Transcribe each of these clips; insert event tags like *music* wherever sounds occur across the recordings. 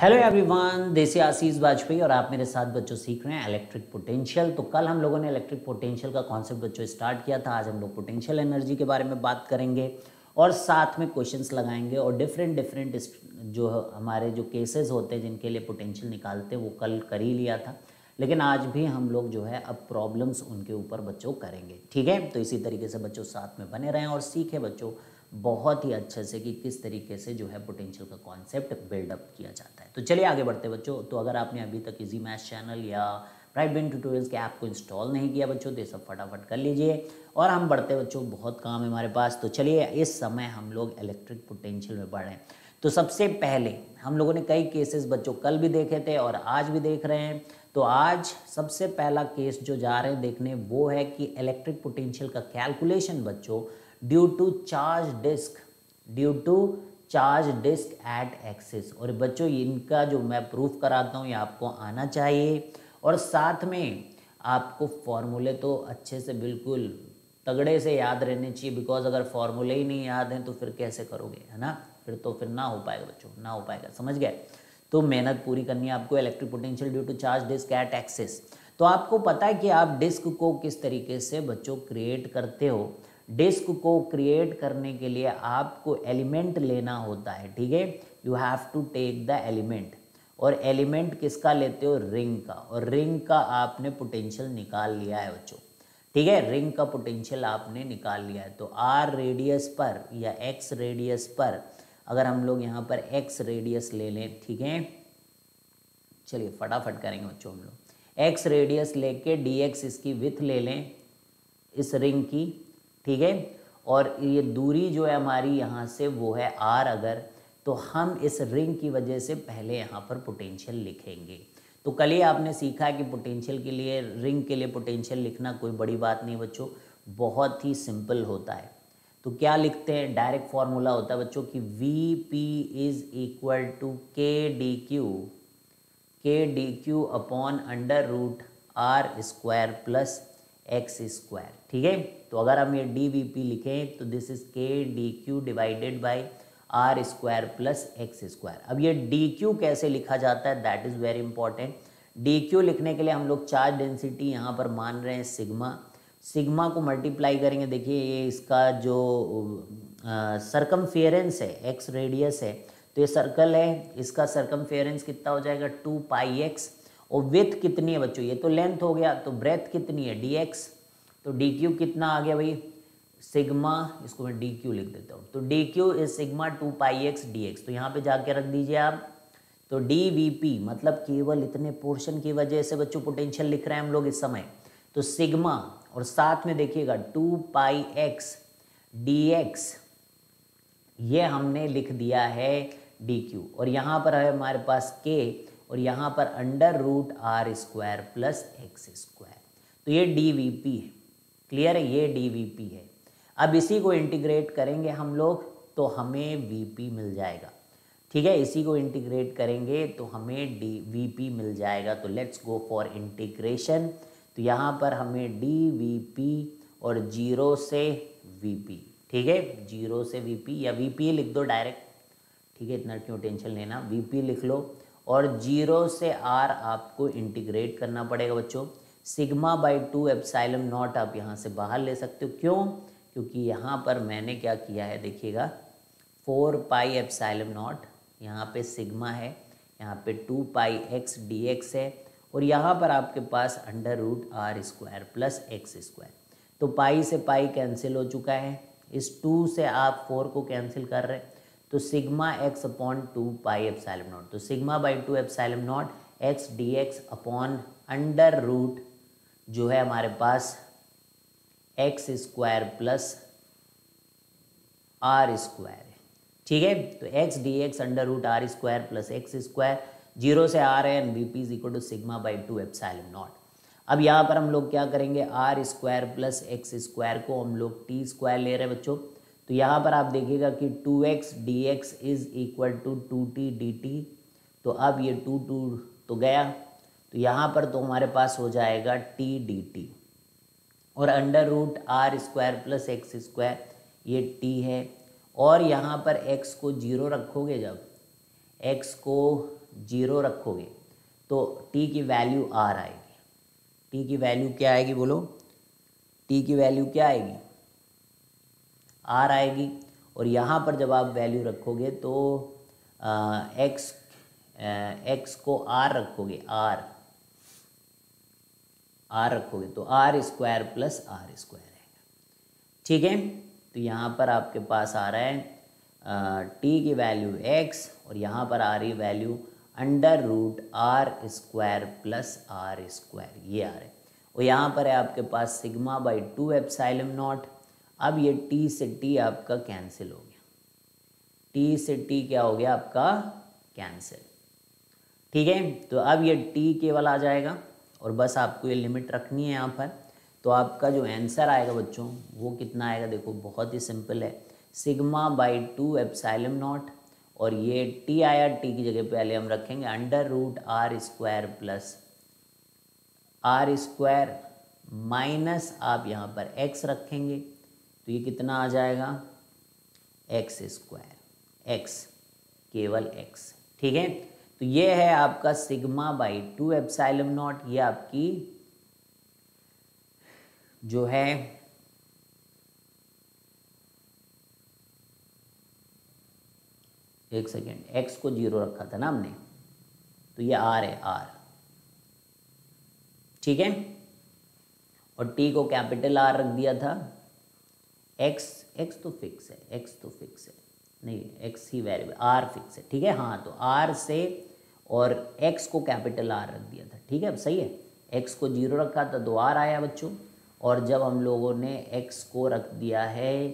Hello everyone देसी आशीष वाजपेयी और आप मेरे साथ बच्चों सीख रहे हैं इलेक्ट्रिक पोटेंशियल तो कल हम लोगों ने इलेक्ट्रिक पोटेंशियल का कॉन्सेप्ट बच्चों स्टार्ट किया था। आज हम लोग पोटेंशियल एनर्जी के बारे में बात करेंगे और साथ में क्वेश्चंस लगाएँगे और डिफरेंट डिफरेंट जो हमारे जो केसेस होते हैं, जिनके लिए पोटेंशियल निकालते वो कल कर ही लिया था। लेकिन आज भी हम लोग जो है, अब प्रॉब्लम्स उनके ऊपर बच्चों करेंगे। ठीक है? तो इसी तरीके से बच्चों साथ में बने रहें और सीखे बच्चों। बहुत ही अच्छे से कि किस तरीके से जो है पोटेंशियल का कॉन्सेप्ट बिल्डअप किया जाता है। तो चलिए आगे बढ़ते बच्चों। तो अगर आपने अभी तक इजी मैथ चैनल या प्राइट बेन ट्यूटोरियल्स के ऐप को इंस्टॉल नहीं किया बच्चों तो ये सब फटाफट कर लीजिए। और हम बढ़ते बच्चों, बहुत काम है हमारे पास। तो चलिए इस समय हम लोग इलेक्ट्रिक पोटेंशियल में बढ़ें तो सबसे पहले हम लोगों ने कई केसेस बच्चों कल भी देखे थे और आज भी देख रहे हैं। तो आज सबसे पहला केस जो जा रहे हैं देखने, वो है कि इलेक्ट्रिक पोटेंशियल का कैलकुलेशन बच्चों due to charge disc due to charge disc at axis और बच्चों, इनका जो मैं प्रूफ कराता हूँ, ये आपको आना चाहिए। और साथ में आपको फॉर्मूले तो अच्छे से बिल्कुल तगड़े से याद रहने चाहिए बिकॉज़ अगर फॉर्मूले ही नहीं याद हैं तो फिर कैसे करोगे, है ना? फिर तो फिर ना हो पाएगा बच्चों, ना हो पाएगा, समझ गए? तो मेहनत पूरी करनी है आपको electric potential due to charge disc at axis तो आपको पता है कि आप डिस्क को किस तरीके से बच्चों क्रिएट करते हो। डिस्क को क्रिएट करने के लिए आपको एलिमेंट लेना होता है, ठीक है? You have to take the element और एलिमेंट किसका लेते हो? रिंग का। और रिंग का आपने पोटेंशियल निकाल लिया है बच्चों। ठीक है? रिंग का पोटेंशियल आपने निकाल लिया है। तो आर रेडियस पर या एक्स रेडियस पर अगर हम लोग यहाँ पर एक्स रेडियस ले लें, ठीक है? चलिए फटाफट करेंगे बच्चों हम लोग। एक्स रेडियस लेके डी एक्स इसकी विथ ले लें। इस रिंग की ठीक है? और ये दूरी जो है हमारी यहाँ से वो है आर अगर तो हम इस रिंग की वजह से पहले यहाँ पर पोटेंशियल लिखेंगे। तो कल ही आपने सीखा कि पोटेंशियल के लिए रिंग के लिए पोटेंशियल लिखना कोई बड़ी बात नहीं बच्चों, बहुत ही सिंपल होता है। तो क्या लिखते हैं? डायरेक्ट फॉर्मूला होता है बच्चों कि V P is equal to K D Q K D Q upon under root R square plus X square ठीक है? तो अगर हम ये डी वी पी लिखें तो this is K D Q divided by R square plus X square अब ये डी क्यू कैसे लिखा जाता है? That is very important D Q लिखने के लिए हम लोग चार्ज डेंसिटी यहाँ पर मान रहे हैं सिग्मा सिग्मा को मल्टीप्लाई करेंगे, देखिए ये इसका जो सरकम फेरेंस है एक्स रेडियस है तो ये सर्कल है, इसका सरकम कितना हो जाएगा? टू पाई एक्स और विथ कितनी है बच्चों? ये तो लेंथ हो गया तो ब्रेथ कितनी है? डी एक्स तो डी क्यू कितना आ गया भाई? सिग्मा इसको मैं डी क्यू लिख देता हूँ। तो D Q is sigma two pi X D X तो यहाँ पे जाके रख दीजिए आप। तो डी वी पी मतलब केवल इतने पोर्शन की वजह से बच्चों पोटेंशियल लिख रहे हैं हम लोग इस समय। तो सिग्मा और साथ में देखिएगा two pi X D X ये हमने लिख दिया है डी क्यू और यहाँ पर है हमारे पास के और यहाँ पर under root R square plus X square तो ये डी वी पी है. क्लियर है? ये डी वी पी है. अब इसी को इंटीग्रेट करेंगे हम लोग तो हमें वी पी मिल जाएगा. ठीक है? इसी को इंटीग्रेट करेंगे तो हमें डी वी पी मिल जाएगा. तो लेट्स गो फॉर इंटीग्रेशन तो यहाँ पर हमें डी वी पी और ज़ीरो से वी पी ठीक है? ज़ीरो से वी पी या वी पी लिख दो डायरेक्ट ठीक है? इतना क्यों टेंशन लेना? वी पी लिख लो. और ज़ीरो से आर आपको इंटीग्रेट करना पड़ेगा बच्चों। Sigma by two epsilon naught आप यहाँ से बाहर ले सकते हो। क्यों? क्योंकि यहाँ पर मैंने क्या किया है देखिएगा। फोर पाई एप्साइलम नॉट यहाँ पे सिग्मा है, यहाँ पे two pi X D X है और यहाँ पर आपके पास under root R square plus X square. तो पाई से पाई कैंसिल हो चुका है। इस टू से आप फोर को कैंसिल कर रहे हैं। तो sigma X upon two pi epsilon naught तो sigma by two epsilon naught X D X upon under root जो है हमारे पास X square plus R square ठीक है? तो X D X under root R square plus X square zero से R है and V P is equal to sigma by two epsilon naught अब यहाँ पर हम लोग क्या करेंगे? R square plus X square को हम लोग टी स्क्वायर ले रहे हैं बच्चों। तो यहाँ पर आप देखिएगा कि two X D X is equal to two T D T तो अब ये टू टू तो गया तो यहाँ पर तो हमारे पास हो जाएगा टी डी टी और under root R square plus X square ये टी है, और यहाँ पर एक्स को ज़ीरो रखोगे जब एक्स को ज़ीरो रखोगे तो टी की वैल्यू आर आएगी टी की वैल्यू क्या आएगी बोलो टी की वैल्यू क्या आएगी? आर आएगी और यहाँ पर जब आप वैल्यू रखोगे तो एक्स एक्स को आर रखोगे आर आर रखोगे तो R square plus R square आएगा। ठीक है? तो यहाँ पर आपके पास आ रहा है टी की वैल्यू एक्स और यहाँ पर आ रही value under root R square plus R square ये आ रहा है। और यहाँ पर है आपके पास sigma by two epsilon naught अब ये टी से टी आपका कैंसिल हो गया। टी से टी क्या हो गया आपका? कैंसिल ठीक है? तो अब ये टी केवल आ जाएगा और बस आपको ये लिमिट रखनी है यहाँ पर। तो आपका जो आंसर आएगा बच्चों, वो कितना आएगा? देखो, बहुत ही सिंपल है। Sigma by two epsilon naught और ये टी आया टी की जगह पहले हम रखेंगे under root R square plus R square minus आप यहाँ पर एक्स रखेंगे। तो ये कितना आ जाएगा? एक्स स्क्वायर एक्स केवल एक्स ठीक है? तो ये है आपका sigma by two epsilon naught ये आपकी जो है एक सेकेंड एक्स को ज़ीरो रखा था ना हमने? तो ये आर है आर ठीक है? और टी को कैपिटल आर रख दिया था। एक्स एक्स तो फिक्स है एक्स तो फिक्स है। नहीं एक्स ही वेरिएबल आर फिक्स है, ठीक है? हाँ तो आर से और एक्स को कैपिटल आर रख दिया था, ठीक है? सही है? एक्स को ज़ीरो रखा था तो आर आया बच्चों। और जब हम लोगों ने एक्स को रख दिया है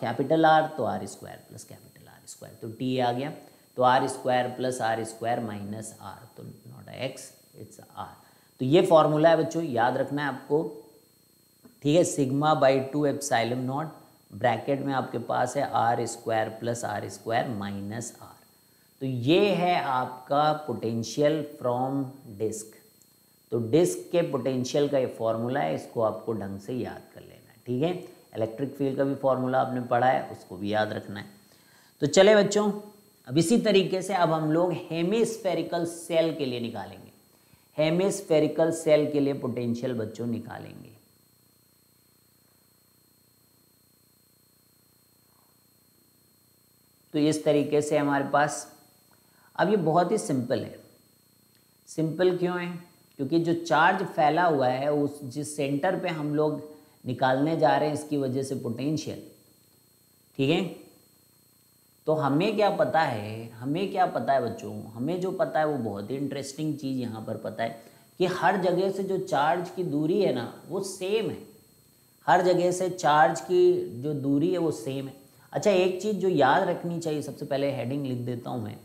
कैपिटल आर तो R square plus capital R square तो टी आ गया। तो R square plus R square minus R तो नॉट एक्स इट्स आर तो ये फॉर्मूला है बच्चों, याद रखना है आपको। ठीक है sigma by two epsilon naught bracket में आपके पास है R square plus R square minus R तो ये है आपका पोटेंशियल फ्रॉम डिस्क तो डिस्क के पोटेंशियल का ये फॉर्मूला है, इसको आपको ढंग से याद कर लेना है, ठीक है? इलेक्ट्रिक फ़ील्ड का भी फॉर्मूला आपने पढ़ा है, उसको भी याद रखना है। तो चले बच्चों, अब इसी तरीके से अब हम लोग हेमिस्फेरिकल सेल के लिए निकालेंगे। हेमिस्फेरिकल सेल के लिए पोटेंशियल बच्चों निकालेंगे। तो इस तरीके से हमारे पास, अब ये बहुत ही सिंपल है। सिंपल क्यों है? क्योंकि जो चार्ज फैला हुआ है, उस, जिस सेंटर पे हम लोग निकालने जा रहे हैं, इसकी वजह से पोटेंशियल ठीक है? तो हमें क्या पता है, हमें क्या पता है बच्चों, हमें जो पता है वो बहुत ही इंटरेस्टिंग चीज़ यहाँ पर पता है कि हर जगह से जो चार्ज की दूरी है ना, वो सेम है। हर जगह से चार्ज की जो दूरी है, वो सेम है। अच्छा एक चीज़ जो याद रखनी चाहिए, सबसे पहले हेडिंग लिख देता हूँ मैं।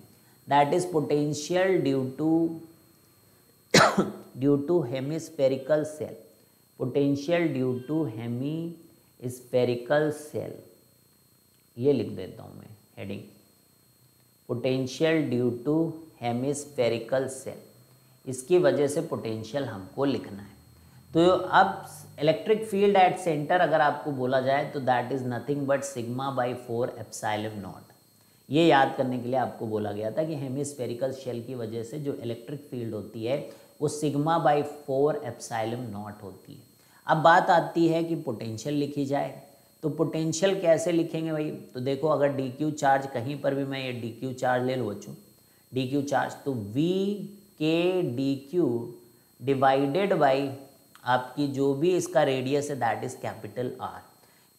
That is potential due to due to hemispherical shell potential due to hemispherical shell ये लिख देता हूँ मैं heading potential due to hemispherical shell इसकी वजह से पोटेंशियल हमको लिखना है। तो अब इलेक्ट्रिक फ़ील्ड एट सेंटर अगर आपको बोला जाए तो that is nothing but sigma by four epsilon naught ये याद करने के लिए आपको बोला गया था कि हेमिस्फेरिकल शेल की वजह से जो इलेक्ट्रिक फ़ील्ड होती है, वो sigma by four epsilon naught होती है. अब बात आती है कि पोटेंशियल लिखी जाए. तो पोटेंशियल कैसे लिखेंगे भाई? तो देखो, अगर डी क्यू चार्ज कहीं पर भी मैं ये डी क्यू चार्ज ले लो बच्चों डी क्यू चार्ज तो V K D Q divided by आपकी जो भी इसका रेडियस है दैट इज़ कैपिटल आर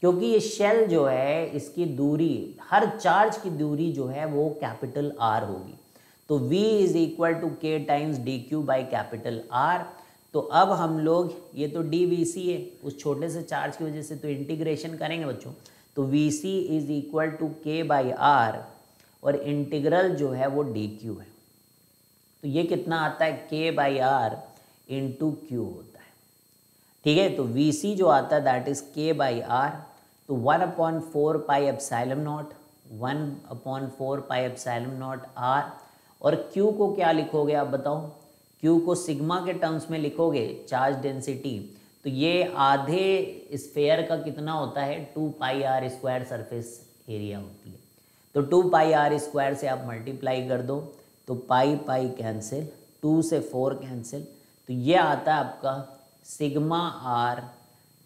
क्योंकि ये शेल जो है, इसकी दूरी, हर चार्ज की दूरी जो है, वो कैपिटल आर होगी। तो v is equal to K times D Q by capital R तो अब हम लोग, ये तो डी वी सी है, उस छोटे से चार्ज की वजह से तो इंटीग्रेशन करेंगे बच्चों। तो V C is equal to K by R और इंटीग्रल जो है, वो डी क्यू है। तो ये कितना आता है? K by R into Q ठीक है? तो वी सी जो आता है that is K by R तो one upon four pi epsilon naught one upon four pi epsilon naught R और क्यू को क्या लिखोगे आप बताओ? क्यू को सिग्मा के टर्म्स में लिखोगे चार्ज डेंसिटी तो ये आधे स्फेयर का कितना होता है? Two pi R square surface area होती है। तो टू पाई आर स्क्वायर से आप मल्टीप्लाई कर दो तो पाई पाई कैंसिल टू से फोर कैंसिल तो ये आता है आपका सिग्मा आर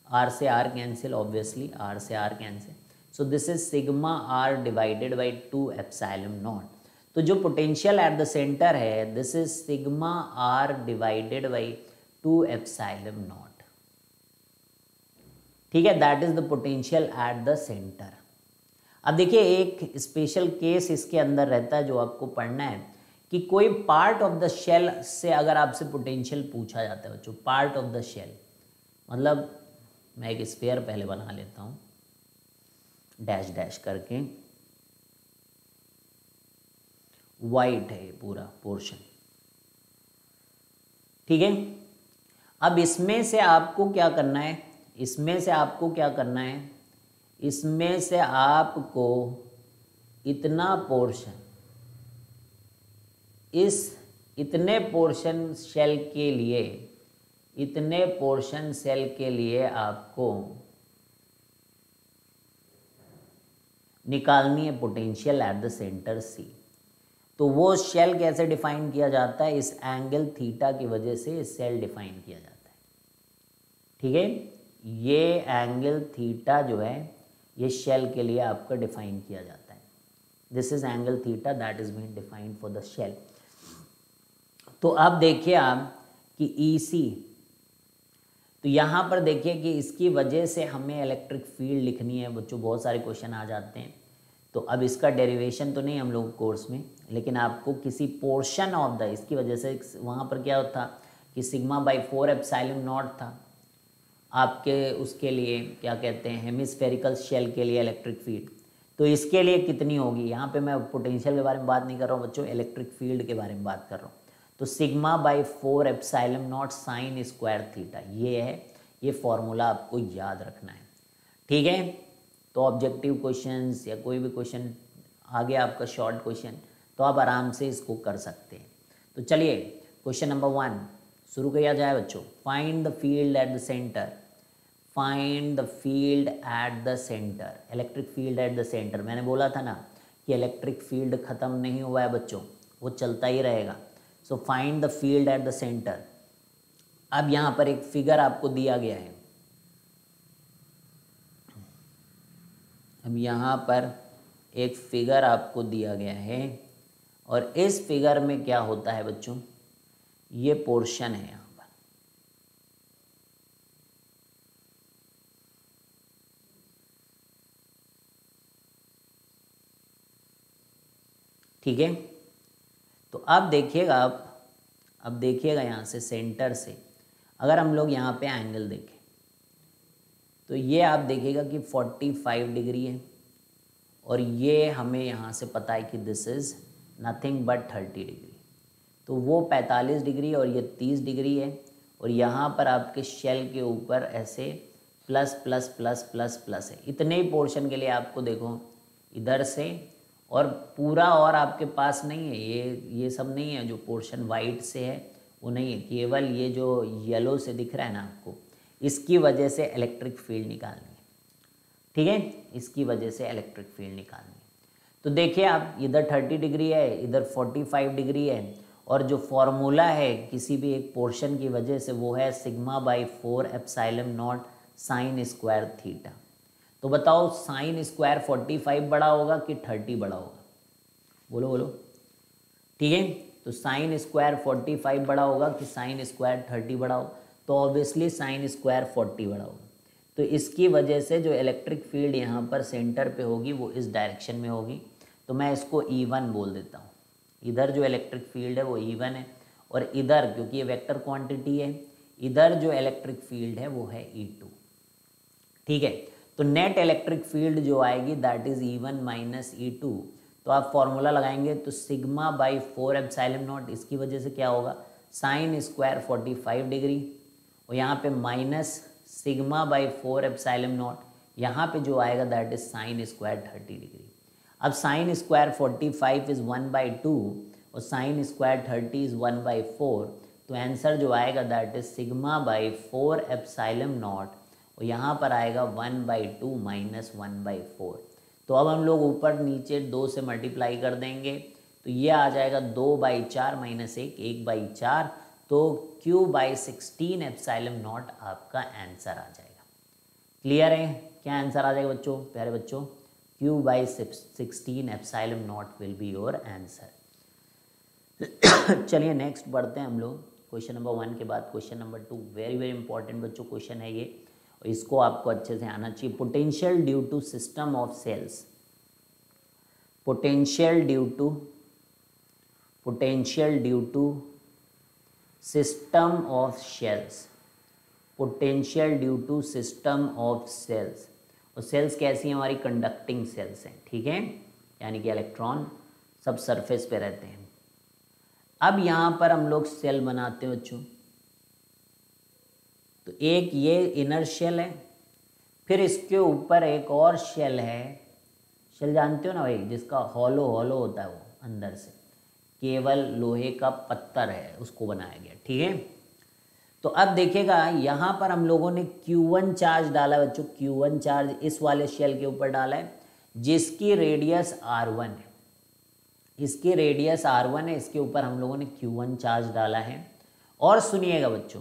आर से आर कैंसिल ऑब्वियसली आर से R cancel so this is sigma R divided by two epsilon naught तो जो पोटेंशियल एट द सेंटर है this is sigma R divided by two epsilon naught ठीक है? That is the potential at the centre अब देखिए, एक special case इसके अंदर रहता है जो आपको पढ़ना है। कि कोई पार्ट ऑफ़ द शेल से अगर आपसे पोटेंशियल पूछा जाता है बच्चों पार्ट ऑफ़ द शेल मतलब मैं एक स्पेयर पहले बना लेता हूँ डैश डैश करके वाइट है ये पूरा पोर्शन ठीक है? अब इसमें से आपको क्या करना है? इसमें से आपको क्या करना है? इसमें से आपको इतना पोर्शन इस इतने पोर्शन शेल के लिए, इतने पोर्शन सेल के लिए आपको निकालनी है potential at the centre C तो वो शेल कैसे डिफाइन किया जाता है? इस एंगल थीटा की वजह से सेल डिफाइन किया जाता है। ठीक है? ये एंगल थीटा जो है, ये शेल के लिए आपका डिफाइन किया जाता है। This is angle theta that is been defined for the shell तो अब देखिए आप कि ई e सी तो यहाँ पर देखिए कि इसकी वजह से हमें इलेक्ट्रिक फ़ील्ड लिखनी है, बच्चों, बहुत सारे क्वेश्चन आ जाते हैं। तो अब इसका डेरिवेशन तो नहीं हम लोग कोर्स में, लेकिन आपको किसी पोर्शन ऑफ़ द इसकी वजह से वहाँ पर क्या होता कि sigma by four epsilon naught था। आपके उसके लिए क्या कहते हैं हेमिस्फेरिकल शेल के लिए इलेक्ट्रिक फ़ील्ड तो इसके लिए कितनी होगी? यहाँ पे मैं पोटेंशियल के बारे में बात नहीं कर रहा हूँ, बच्चों इलेक्ट्रिक फ़ील्ड के बारे में बात कर रहा हूँ। तो sigma by four epsilon naught sine square theta ये है, ये फॉर्मूला आपको याद रखना है। ठीक है? तो ऑब्जेक्टिव क्वेश्चंस या कोई भी क्वेश्चन आ गया आपका शॉर्ट क्वेश्चन तो आप आराम से इसको कर सकते हैं। तो चलिए क्वेश्चन नंबर वन शुरू किया जाए बच्चों। Find the field at the centre find the field at the centre electric field at the centre मैंने बोला था ना कि इलेक्ट्रिक फ़ील्ड ख़त्म नहीं हुआ है बच्चों। वो चलता ही रहेगा। So find the field at the centre अब यहाँ पर एक फिगर आपको दिया गया है। अब यहाँ पर एक फिगर आपको दिया गया है। और इस फिगर में क्या होता है बच्चों? ये पोर्शन है यहाँ पर। ठीक है? तो अब देखिएगा आप अब देखिएगा यहाँ से सेंटर से। अगर हम लोग यहाँ पे एंगल देखें तो ये आप देखिएगा कि 45 डिग्री है और ये हमें यहाँ से पता है कि this is nothing but 30 degree तो वो 45 डिग्री और ये 30 डिग्री है और यहाँ पर आपके शेल के ऊपर ऐसे plus plus plus plus plus है। इतने ही पोर्शन के लिए आपको देखो, इधर से और पूरा और आपके पास नहीं है, ये ये सब नहीं है जो पोर्शन वाइट से है, वो नहीं है। केवल ये जो येलो से दिख रहा है ना आपको, इसकी वजह से इलेक्ट्रिक फ़ील्ड निकालनी है। ठीक है? इसकी वजह से इलेक्ट्रिक फ़ील्ड निकालनी है। तो देखिए आप, इधर थर्टी डिग्री है, इधर फोर्टी फाइव डिग्री है, और जो फॉर्मूला है किसी भी एक पोर्शन की वजह से वो है sigma by four epsilon naught sine square theta तो बताओ साइन स्क्वायर फोर्टी फाइव बड़ा होगा कि थर्टी बड़ा होगा? बोलो बोलो। ठीक है? तो साइन स्क्वायर फोर्टी फाइव बड़ा होगा कि साइन स्क्वायर थर्टी बड़ा हो? तो ऑब्वियसली साइन स्क्वायर फोर्टी बड़ा होगा। तो इसकी वजह से जो इलेक्ट्रिक फ़ील्ड यहाँ पर सेंटर पे होगी, वो इस डायरेक्शन में होगी। तो मैं इसको ई e वन बोल देता हूँ। इधर जो इलेक्ट्रिक फ़ील्ड है, वो ई e वन है। और इधर, क्योंकि ये वेक्टर क्वांटिटी है, इधर जो इलेक्ट्रिक फ़ील्ड है, वो है ई e टू ठीक है? तो नेट इलेक्ट्रिक फ़ील्ड जो आएगी that is E one minus E two तो आप फॉर्मूला लगाएँगे तो sigma by four epsilon naught इसकी वजह से क्या होगा? Sine square forty five degree और यहाँ पे minus sigma by four epsilon naught यहाँ पे जो आएगा that is sine square thirty degree अब sine square forty five is one by two और sine square thirty is one by four तो आंसर जो आएगा that is sigma by four epsilon naught और यहाँ पर आएगा one by two minus one by four. तो अब हम लोग ऊपर नीचे दो से मल्टीप्लाई कर देंगे। तो ये आ जाएगा दो बाई चार माइनस एक एक बाई चार। तो Q by sixteen epsilon naught आपका आंसर आ जाएगा। क्लियर है? क्या आंसर आ जाएगा बच्चों? प्यारे बच्चों Q by sixteen epsilon naught will be your answer चलिए नेक्स्ट बढ़ते हैं हम लोग। क्वेश्चन नंबर वन के बाद question number two very very important बच्चों क्वेश्चन है ये। इसको आपको अच्छे से आना चाहिए। Potential due to system of cells potential due to potential due to system of cells potential due to system of cells और सेल्स कैसी हैं? हमारी कंडक्टिंग सेल्स हैं, ठीक है? यानी कि इलेक्ट्रॉन सब सरफेस पे रहते हैं। अब यहाँ पर हम लोग सेल बनाते हैं बच्चों। तो एक ये इनर शेल है, फिर इसके ऊपर एक और शेल है। शेल जानते हो ना भाई, जिसका हॉलो हॉलो होता है वो अंदर से। केवल लोहे का पत्थर है, उसको बनाया गया, ठीक है? तो अब देखिएगा, यहाँ पर हम लोगों ने Q1 चार्ज डाला, बच्चों Q1 चार्ज इस वाले शेल के ऊपर डाला है, जिसकी रेडियस R1 है। इसकी रेडियस R1 है, इसके ऊपर हम लोगों ने Q1 चार्ज डाला है। और सुनिएगा बच्चों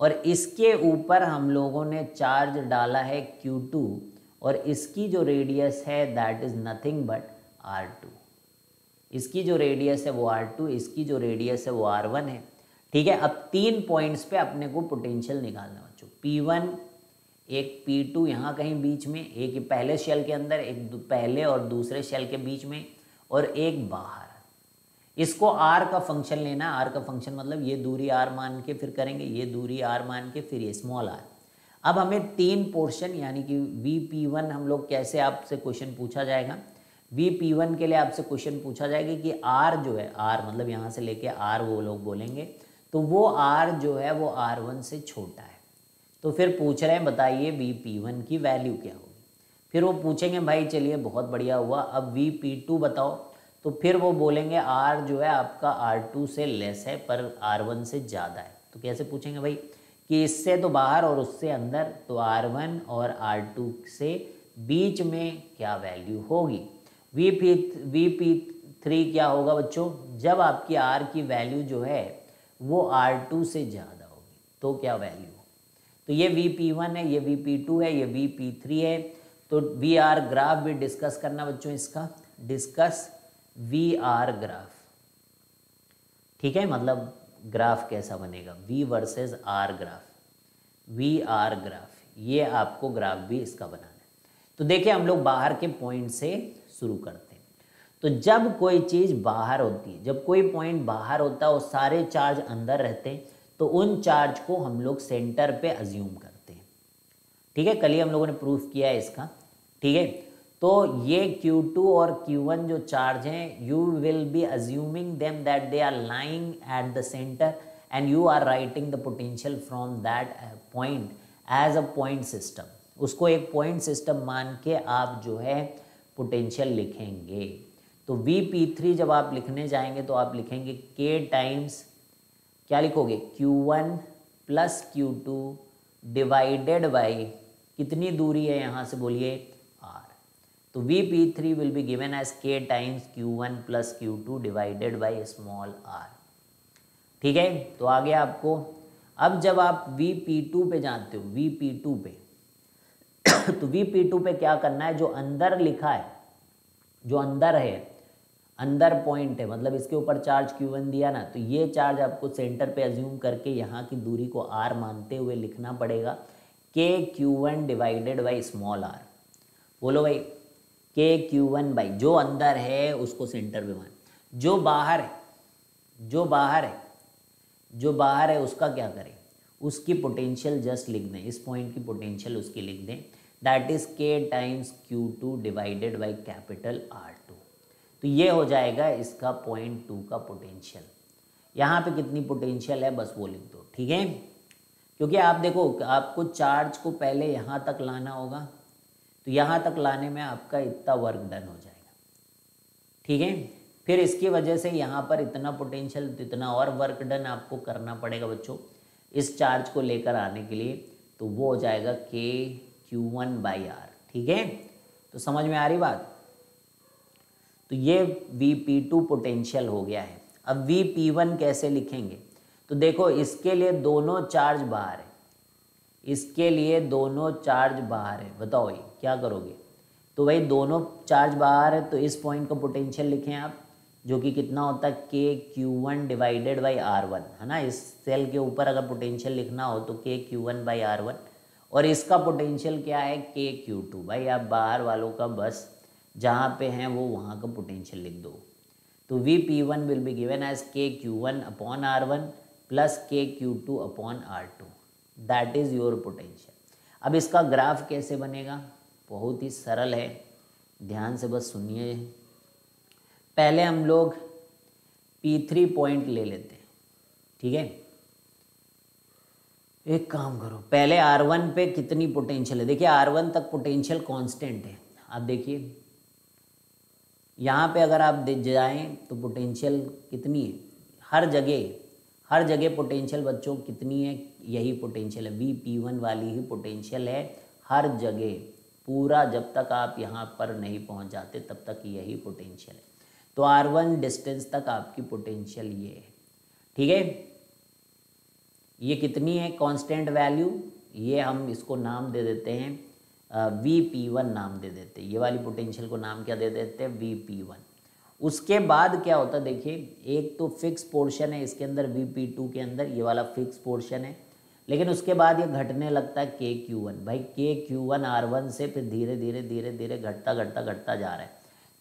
और इसके ऊपर हम लोगों ने चार्ज डाला है Q2 और इसकी जो रेडियस है that is nothing but R2 इसकी जो रेडियस है वो R2 इसकी जो रेडियस है वो R1 है। ठीक है? अब तीन पॉइंट्स पे अपने को पोटेंशियल निकालना बच्चों। P1 एक P2 टू यहाँ कहीं बीच में, एक पहले शेल के अंदर, एक पहले और दूसरे शेल के बीच में, और एक बाहर। इसको आर का फ़ंक्शन लेना आर का फ़ंक्शन मतलब ये दूरी आर मान के फिर करेंगे, ये दूरी आर मान के फिर ये स्मॉल आर अब हमें तीन पोर्शन यानी कि वी पी वन हम लोग कैसे आपसे क्वेश्चन पूछा जाएगा? वी पी वन के लिए आपसे क्वेश्चन पूछा जाएगा कि आर जो है आर मतलब यहाँ से लेके आर वो लोग बोलेंगे तो वो आर जो है वो आर वन से छोटा है। तो फिर पूछ रहे हैं, बताइए वी पी वन की वैल्यू क्या होगी? फिर वो पूछेंगे, भाई चलिए, बहुत बढ़िया हुआ, अब वी पी टू बताओ। तो फिर वो बोलेंगे, आर जो है आपका आर टू से लेस है, पर आर वन से ज़्यादा है। तो कैसे पूछेंगे भाई? कि इससे तो बाहर और उससे अंदर तो आर वन और आर टू से बीच में क्या वैल्यू होगी? V P V P three क्या होगा बच्चों? जब आपकी आर की वैल्यू जो है, वो आर टू से ज़्यादा होगी तो क्या वैल्यू तो ये वी पी वन है, ये वी पी टू है, ये वी पी थ्री है तो वी आर ग्राफ भी डिस्कस करना बच्चों इसका। डिस्कस वी आर ग्राफ ठीक है? मतलब ग्राफ कैसा बनेगा? V versus R graph V R graph ये आपको ग्राफ भी इसका बनाना है। तो देखिए, हम लोग बाहर के पॉइंट से शुरू करते हैं। तो जब कोई चीज़ बाहर होती है, जब कोई पॉइंट बाहर होता है और सारे चार्ज अंदर रहते हैं तो उन चार्ज को हम लोग सेंटर पे अज्यूम करते हैं। ठीक है? कल ही हम लोगों ने प्रूफ किया है इसका। ठीक है? तो ये Q2 और Q1 जो चार्ज हैं you will be assuming them that they are lying at the centre and you are writing the potential from that point as a point system उसको एक पॉइंट सिस्टम मान के आप जो है पोटेंशियल लिखेंगे। तो वी पी थ्री जब आप लिखने जाएँगे तो आप लिखेंगे के टाइम्स क्या लिखोगे? Q1 one plus Q two divided by कितनी दूरी है यहाँ से बोलिए? तो V P three will be given as K times Q one plus Q two divided by small R ठीक है? तो आगे आपको। अब जब आप वी पी टू पे जानते हो वी पी टू पे *coughs* तो वी पी टू पे क्या करना है? जो अंदर लिखा है, जो अंदर है, अंदर पॉइंट है मतलब इसके ऊपर चार्ज क्यू वन दिया ना तो ये चार्ज आपको सेंटर पे अज्यूम करके यहाँ की दूरी को आर मानते हुए लिखना पड़ेगा। K Q one divided by small R बोलो भाई के क्यू वन बाई जो अंदर है, उसको सेंटर में मान जो बाहर है, जो बाहर है, जो बाहर है, उसका क्या करें? उसकी पोटेंशियल जस्ट लिख दें। इस पॉइंट की पोटेंशियल उसकी लिख दें। That is K times Q two divided by capital R two तो ये हो जाएगा इसका पॉइंट टू का पोटेंशियल यहाँ पे कितनी पोटेंशियल है, बस वो लिख दो, ठीक है? क्योंकि आप देखो, आपको चार्ज को पहले यहाँ तक लाना होगा। तो यहाँ तक लाने में आपका इतना वर्क डन हो जाएगा। ठीक है? फिर इसकी वजह से यहाँ पर इतना पोटेंशियल इतना और वर्क डन आपको करना पड़ेगा बच्चों, इस चार्ज को लेकर आने के लिए तो वो हो जाएगा K Q one by are ठीक है? तो समझ में आ रही बात? तो ये वी पी टू पोटेंशियल हो गया है। अब वी पी वन कैसे लिखेंगे? तो देखो, इसके लिए दोनों चार्ज बाहर है। इसके लिए दोनों चार्ज बाहर है। बताओ ये, क्या करोगे? तो भाई दोनों चार्ज बाहर है तो इस पॉइंट का पोटेंशियल लिखें आप, जो कि कितना होता है K Q one divided by R one है ना? इस सेल के ऊपर अगर पोटेंशियल लिखना हो तो K Q one by R one और इसका पोटेंशियल क्या है? के क्यू टू भाई आप बाहर वालों का बस जहाँ पे हैं, वो वहाँ का पोटेंशियल लिख दो। तो V P one will be given as K Q one upon R one plus K Q two upon R two that is your potential अब इसका ग्राफ कैसे बनेगा? बहुत ही सरल है। ध्यान से बस सुनिए। पहले हम लोग पी थ्री पॉइंट ले लेते हैं। ठीक है? एक काम करो, पहले आर वन पे कितनी पोटेंशियल है? देखिए आर वन तक पोटेंशियल कांस्टेंट है। आप देखिए। यहाँ पे अगर आप जाएँ तो पोटेंशियल कितनी है? हर जगह हर जगह पोटेंशियल बच्चों कितनी है, यही पोटेंशियल है। वी पी वन वाली ही पोटेंशियल है हर जगह। पूरा जब तक आप यहाँ पर नहीं पहुँच जाते, तब तक यही पोटेंशियल है। तो आर वन डिस्टेंस तक आपकी पोटेंशियल ये है। ठीक है? ये कितनी है कांस्टेंट वैल्यू ये हम इसको नाम दे देते हैं वी पी वन नाम दे देते हैं। ये वाली पोटेंशियल को नाम क्या दे देते हैं? वी पी वन उसके बाद क्या होता है, देखिए, एक तो फिक्स पोर्शन है, इसके अंदर वी पी टू के अंदर ये वाला फिक्स पोर्शन है, लेकिन उसके बाद ये घटने लगता है के क्यू वन भाई K Q one R one से फिर धीरे धीरे धीरे धीरे घटता घटता घटता जा रहा है।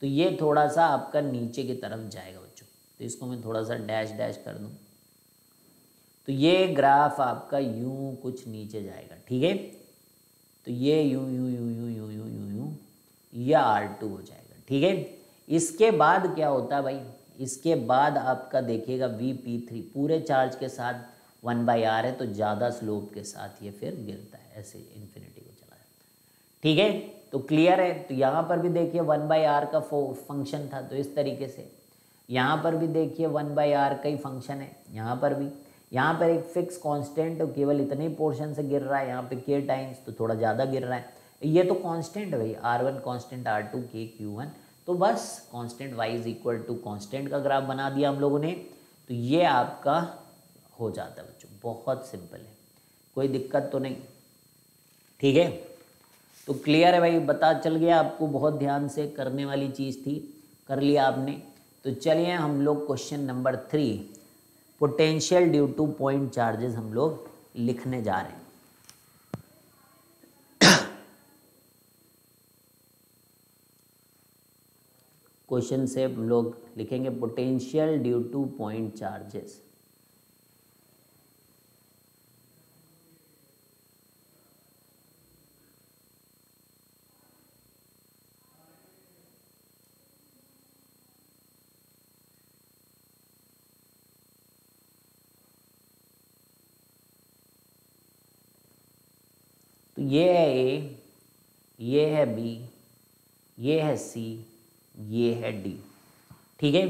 तो ये थोड़ा सा आपका नीचे की तरफ़ जाएगा बच्चों। तो इसको मैं थोड़ा सा डैश डैश कर दूँ। तो ये ग्राफ आपका यूँ कुछ नीचे जाएगा, ठीक है? तो ये यूँ यूँ यूँ यूँ यूँ यूँ यूँ यूँ यह आर टू हो जाएगा, ठीक है? इसके बाद क्या होता है भाई? इसके बाद आपका देखिएगा वी पी थ्री पूरे चार्ज के साथ वन बाई आर है तो ज़्यादा स्लोप के साथ ये फिर गिरता है, ऐसे इन्फिनिटी को चला जाता है। ठीक है? तो क्लियर है? तो यहाँ पर भी देखिए वन बाई आर का फ़ंक्शन था तो इस तरीके से। यहाँ पर भी देखिए वन बाई आर का ही फ़ंक्शन है, यहाँ पर भी। यहाँ पर एक फिक्स कांस्टेंट तो केवल इतने ही पोर्शन से गिर रहा है, यहाँ पे के टाइम्स तो थोड़ा ज़्यादा गिर रहा है। ये तो कांस्टेंट है भाई R one constant R two K Q one तो बस constant Y is equal to constant का ग्राफ बना दिया हम लोगों ने तो ये आपका हो जाता है बच्चों, बहुत सिंपल है। कोई दिक्कत तो नहीं। ठीक है? तो क्लियर है भाई, बता चल गया आपको, बहुत ध्यान से करने वाली चीज़ थी, कर लिया आपने। तो चलिए हम लोग question number three potential due to point charges हम लोग लिखने जा रहे हैं। क्वेश्चन से हम लोग लिखेंगे potential due to point charges तो ये है ए ये है बी ये है सी ये है डी ठीक है?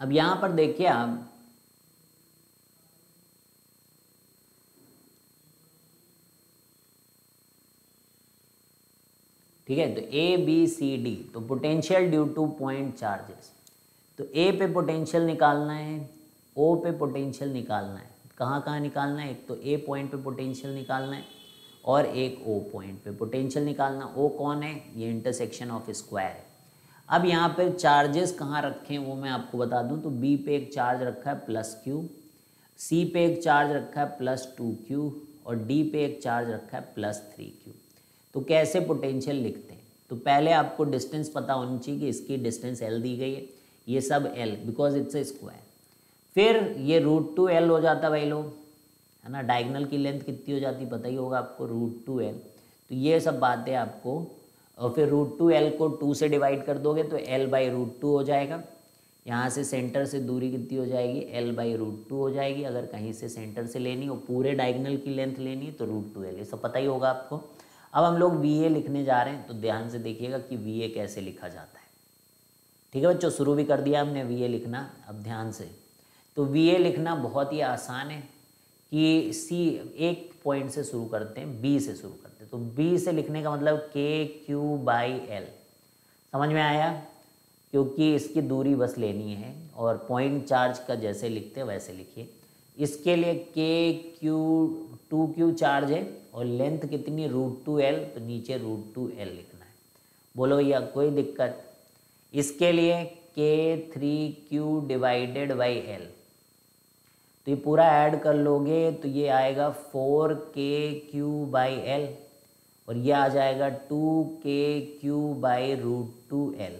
अब यहाँ पर देखिए आप। ठीक है? तो ए बी सी डी तो potential due to point charges तो ए पे पोटेंशियल निकालना है ओ पे पोटेंशियल निकालना है। कहाँ कहाँ निकालना है? एक तो ए पॉइंट पे पोटेंशियल निकालना है और एक ओ पॉइंट पे पोटेंशियल निकालना। ओ कौन है? ये इंटरसेक्शन ऑफ़ स्क्वायर है। अब यहाँ पे चार्जेस कहाँ रखे हैं वो मैं आपको बता दूँ तो बी पे एक चार्ज रखा है प्लस क्यू सी पे एक चार्ज रखा है प्लस टू क्यू और डी पे एक चार्ज रखा है प्लस थ्री क्यू तो कैसे पोटेंशियल लिखते हैं? तो पहले आपको डिस्टेंस पता होनी चाहिए कि इसकी डिस्टेंस एल दी गई है। ये सब L because it's a square फिर ये रूट टू एल हो जाता भाई लोग, है ना? डायगनल की लेंथ कितनी हो जाती पता ही होगा आपको रूट टू एल तो ये सब बातें आपको और फिर रूट टू एल को टू से डिवाइड कर दोगे तो एल बाई रूट टू हो जाएगा। यहाँ से सेंटर से दूरी कितनी हो जाएगी? एल बाई रूट टू हो जाएगी। अगर कहीं से सेंटर से लेनी हो, पूरे डायगनल की लेंथ लेनी है तो रूट टू एल ये सब पता ही होगा आपको। अब हम लोग वी ए लिखने जा रहे हैं तो ध्यान से देखिएगा कि वी ए कैसे लिखा जाता है। ठीक है बच्चों? शुरू भी कर दिया हमने वी ए लिखना, अब ध्यान से। तो वी ए लिखना बहुत ही आसान है कि सी एक पॉइंट से शुरू करते हैं बी से शुरू करते हैं। तो बी से लिखने का मतलब के क्यू बाई एल समझ में आया? क्योंकि इसकी दूरी बस लेनी है और पॉइंट चार्ज का जैसे लिखते हैं वैसे लिखिए। इसके लिए K Q two Q charge है और लेंथ कितनी? रूट टू एल तो नीचे रूट टू एल लिखना है। बोलो भैया, कोई दिक्कत? इसके लिए K three Q divided by L तो ये पूरा ऐड कर लोगे तो ये आएगा four k Q by L और ये आ जाएगा two K Q by root two L.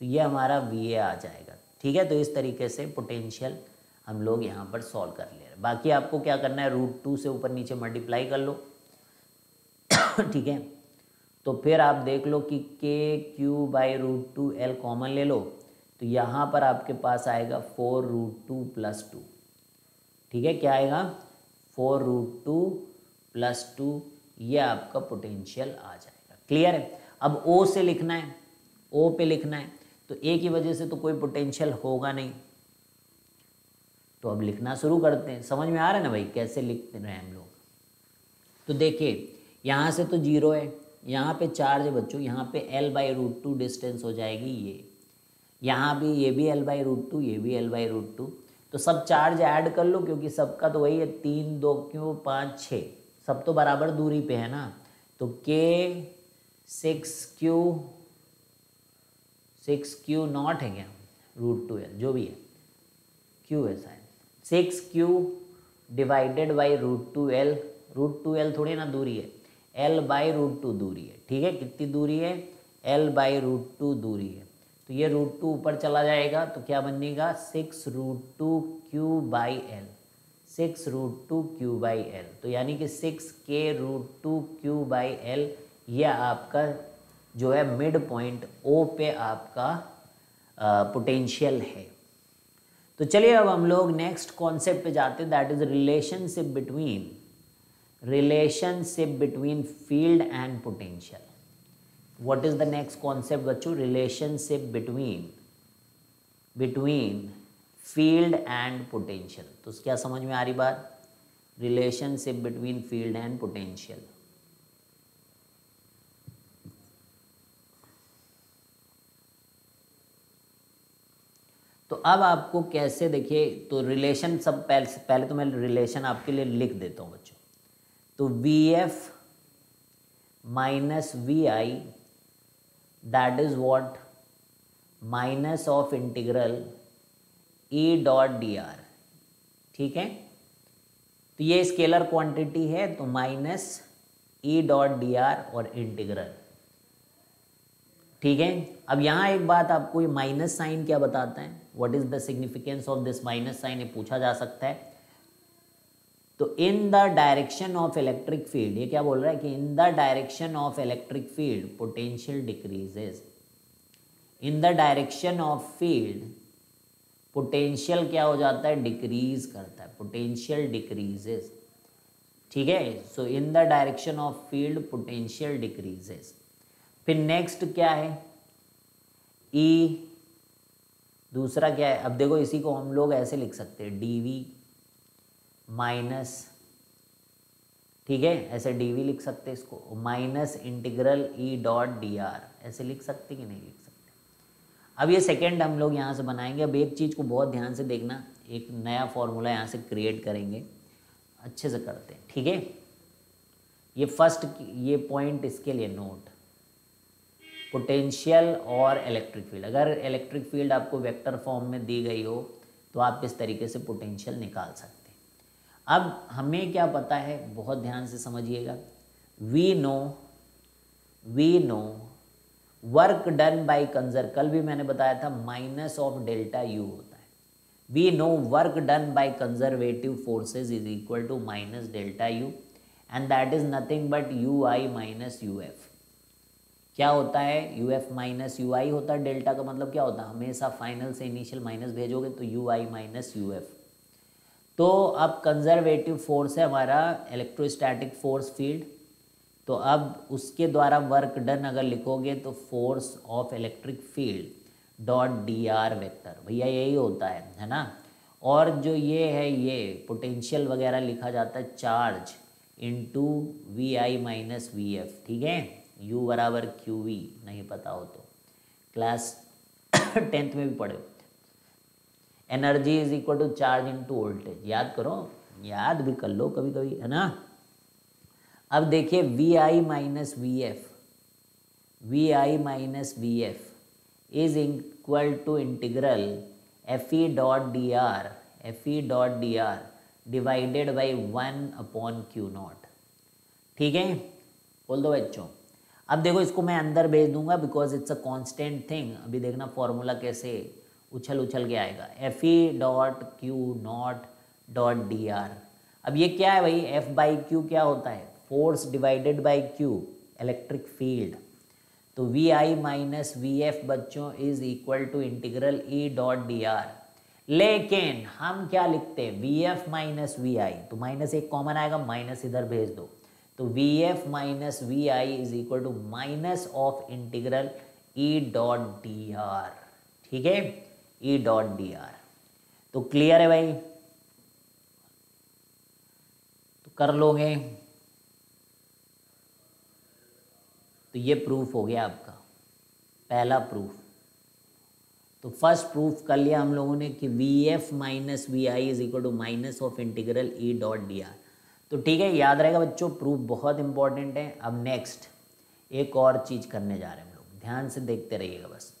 तो ये हमारा वी ए आ जाएगा। ठीक है? तो इस तरीके से पोटेंशियल हम लोग यहाँ पर सॉल्व कर ले रहे हैं। बाकी आपको क्या करना है? रूट टू से ऊपर नीचे मल्टीप्लाई कर लो। *coughs* ठीक है? तो फिर आप देख लो कि K Q by root two L common ले लो। तो यहाँ पर आपके पास आएगा four root two plus two ठीक है? क्या आएगा? Four root two plus two ये आपका पोटेंशियल आ जाएगा। क्लियर है? अब ओ से लिखना है ओ पे लिखना है तो ए की वजह से तो कोई पोटेंशियल होगा नहीं। तो अब लिखना शुरू करते हैं। समझ में आ रहा है ना भाई कैसे लिखते रहे हम लोग? तो देखिए, यहाँ से तो ज़ीरो है, यहाँ पे चार्ज है बच्चों, यहाँ पे L by root two distance हो जाएगी ये। यहाँ भी ये भी एल बाई रूट टू ये भी एल बाई रूट टू तो सब चार्ज ऐड कर लो, क्योंकि सबका तो वही है, तीन, दो, क्यों, पाँच छः सब तो बराबर दूरी पे है ना? तो K six Q six Q naught है क्या? रूट टू एल जो भी है। क्यू है शायद। Six Q divided by root two L root two L थोड़ी ना दूरी है। एल बाई रूट टू दूरी है। ठीक है? कितनी दूरी है? एल बाई रूट टू दूरी है। तो ये रूट टू ऊपर चला जाएगा तो क्या बनेगा? Six root two Q by L six root two Q by L. तो यानी कि six K root two Q by L यह आपका जो है मिड पॉइंट ओ पे आपका पोटेंशियल है। तो चलिए अब हम लोग नेक्स्ट कॉन्सेप्ट पे जाते हैं। That is relationship between relationship between field and potential what is the next concept, बच्चों? Relationship between between field and potential. तो क्या समझ में आ रही बात? Relationship between field and potential. तो अब आपको कैसे देखिए तो रिलेशन सब पहले पहले तो मैं रिलेशन आपके लिए लिख देता हूँ बच्चों। तो V F minus V I that is what minus of integral E dot D R ठीक है? तो ये स्केलर क्वांटिटी है तो minus E dot D R और इंटीग्रल ठीक है? अब यहाँ एक बात आपको ये माइनस साइन क्या बताता है? What is the significance of this minus sign ये पूछा जा सकता है। तो in the direction of electric field ये क्या बोल रहा है कि in the direction of electric field potential decreases in the direction of field potential क्या हो जाता है? डिक्रीज करता है। पोटेंशियल डिक्रीजेस ठीक है? So in the direction of field potential decreases फिर नेक्स्ट क्या है? ई e, दूसरा क्या है? अब देखो इसी को हम लोग ऐसे लिख सकते हैं। डी वी माइनस ठीक है? ऐसे डी वी लिख सकते हैं इसको। Minus integral E dot D R ऐसे लिख सकते कि नहीं लिख सकते? अब ये सेकेंड हम लोग यहाँ से बनाएँगे। अब एक चीज़ को बहुत ध्यान से देखना, एक नया फॉर्मूला यहाँ से क्रिएट करेंगे। अच्छे से करते हैं, ठीक है? ये फ़र्स्ट ये पॉइंट इसके लिए नोट पोटेंशियल और इलेक्ट्रिक फ़ील्ड अगर इलेक्ट्रिक फ़ील्ड आपको वेक्टर फॉर्म में दी गई हो तो आप इस तरीके से पोटेंशियल निकाल सकते हैं। अब हमें क्या पता है? बहुत ध्यान से समझिएगा। We know we know work done by Kanjar कल भी मैंने बताया था माइनस ऑफ़ डेल्टा यू होता है। We know work done by conservative forces is equal to minus delta U and that is nothing but U I minus U F क्या होता है? U F minus U I होता है। Delta का मतलब क्या होता है? हमेशा फाइनल से इनिशियल माइनस भेजोगे तो U I minus U F तो अब कंजर्वेटिव फोर्स है हमारा इलेक्ट्रोस्टैटिक फोर्स फ़ील्ड तो अब उसके द्वारा वर्क डन अगर लिखोगे तो force of electric field dot D R vector भैया, यही होता है है ना? और जो ये है, ये पोटेंशियल वगैरह लिखा जाता है charge into V I minus V F ठीक है? यू बराबर क्यू वी नहीं पता हो तो। क्लास टेंथ *coughs* में भी पढ़े energy is equal to charge into voltage याद करो? याद भी कर लो कभी कभी है ना? अब देखिए V I minus V F V I minus V F is equal to integral F E dot D R F E dot D R divided by one upon Q naught ठीक है? बोल दो बच्चों। अब देखो इसको मैं अंदर भेज दूँगा because it's a constant thing अभी देखना फॉर्मूला कैसे उछल उछल के आएगा। F E dot Q naught dot D R अब ये क्या है भाई? एफ़ बाई क्यू क्या होता है? Force divided by Q electric field तो V I minus V F बच्चों is equal to integral E dot D R लेकिन हम क्या लिखते हैं? V F minus V I तो माइनस एक कॉमन आएगा माइनस इधर भेज दो। तो V F minus V I is equal to minus of integral E dot D R ठीक है? ई डॉट डी आर तो क्लियर है भाई? तो कर लोगे? तो ये प्रूफ हो गया आपका। पहला प्रूफ तो फ़र्स्ट प्रूफ कर लिया हम लोगों ने कि V F minus V I is equal to minus of integral E dot D R तो ठीक है, याद रहेगा बच्चों प्रूफ बहुत इंपॉर्टेंट है। अब नेक्स्ट एक और चीज़ करने जा रहे हैं हम लोग। ध्यान से देखते रहिएगा बस।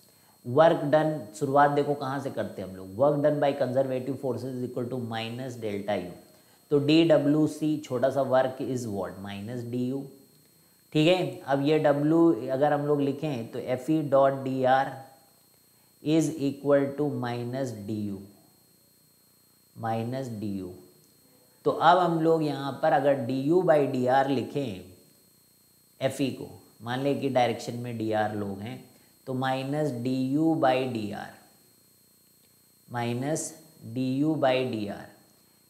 वर्क डन शुरुआत देखो कहाँ से करते हैं हम लोग। Work done by conservative forces equal to minus delta U तो डी डब्ल्यू सी छोटा सा work is what minus D U ठीक है? अब ये डब्ल्यू अगर हम लोग लिखें तो F E dot D R is equal to minus D U minus D U तो अब हम लोग यहाँ पर अगर D U by D R लिखें एफ़ ई को, मान लें कि डायरेक्शन में डी आर लोग हैं तो minus D U by D R minus D U by D R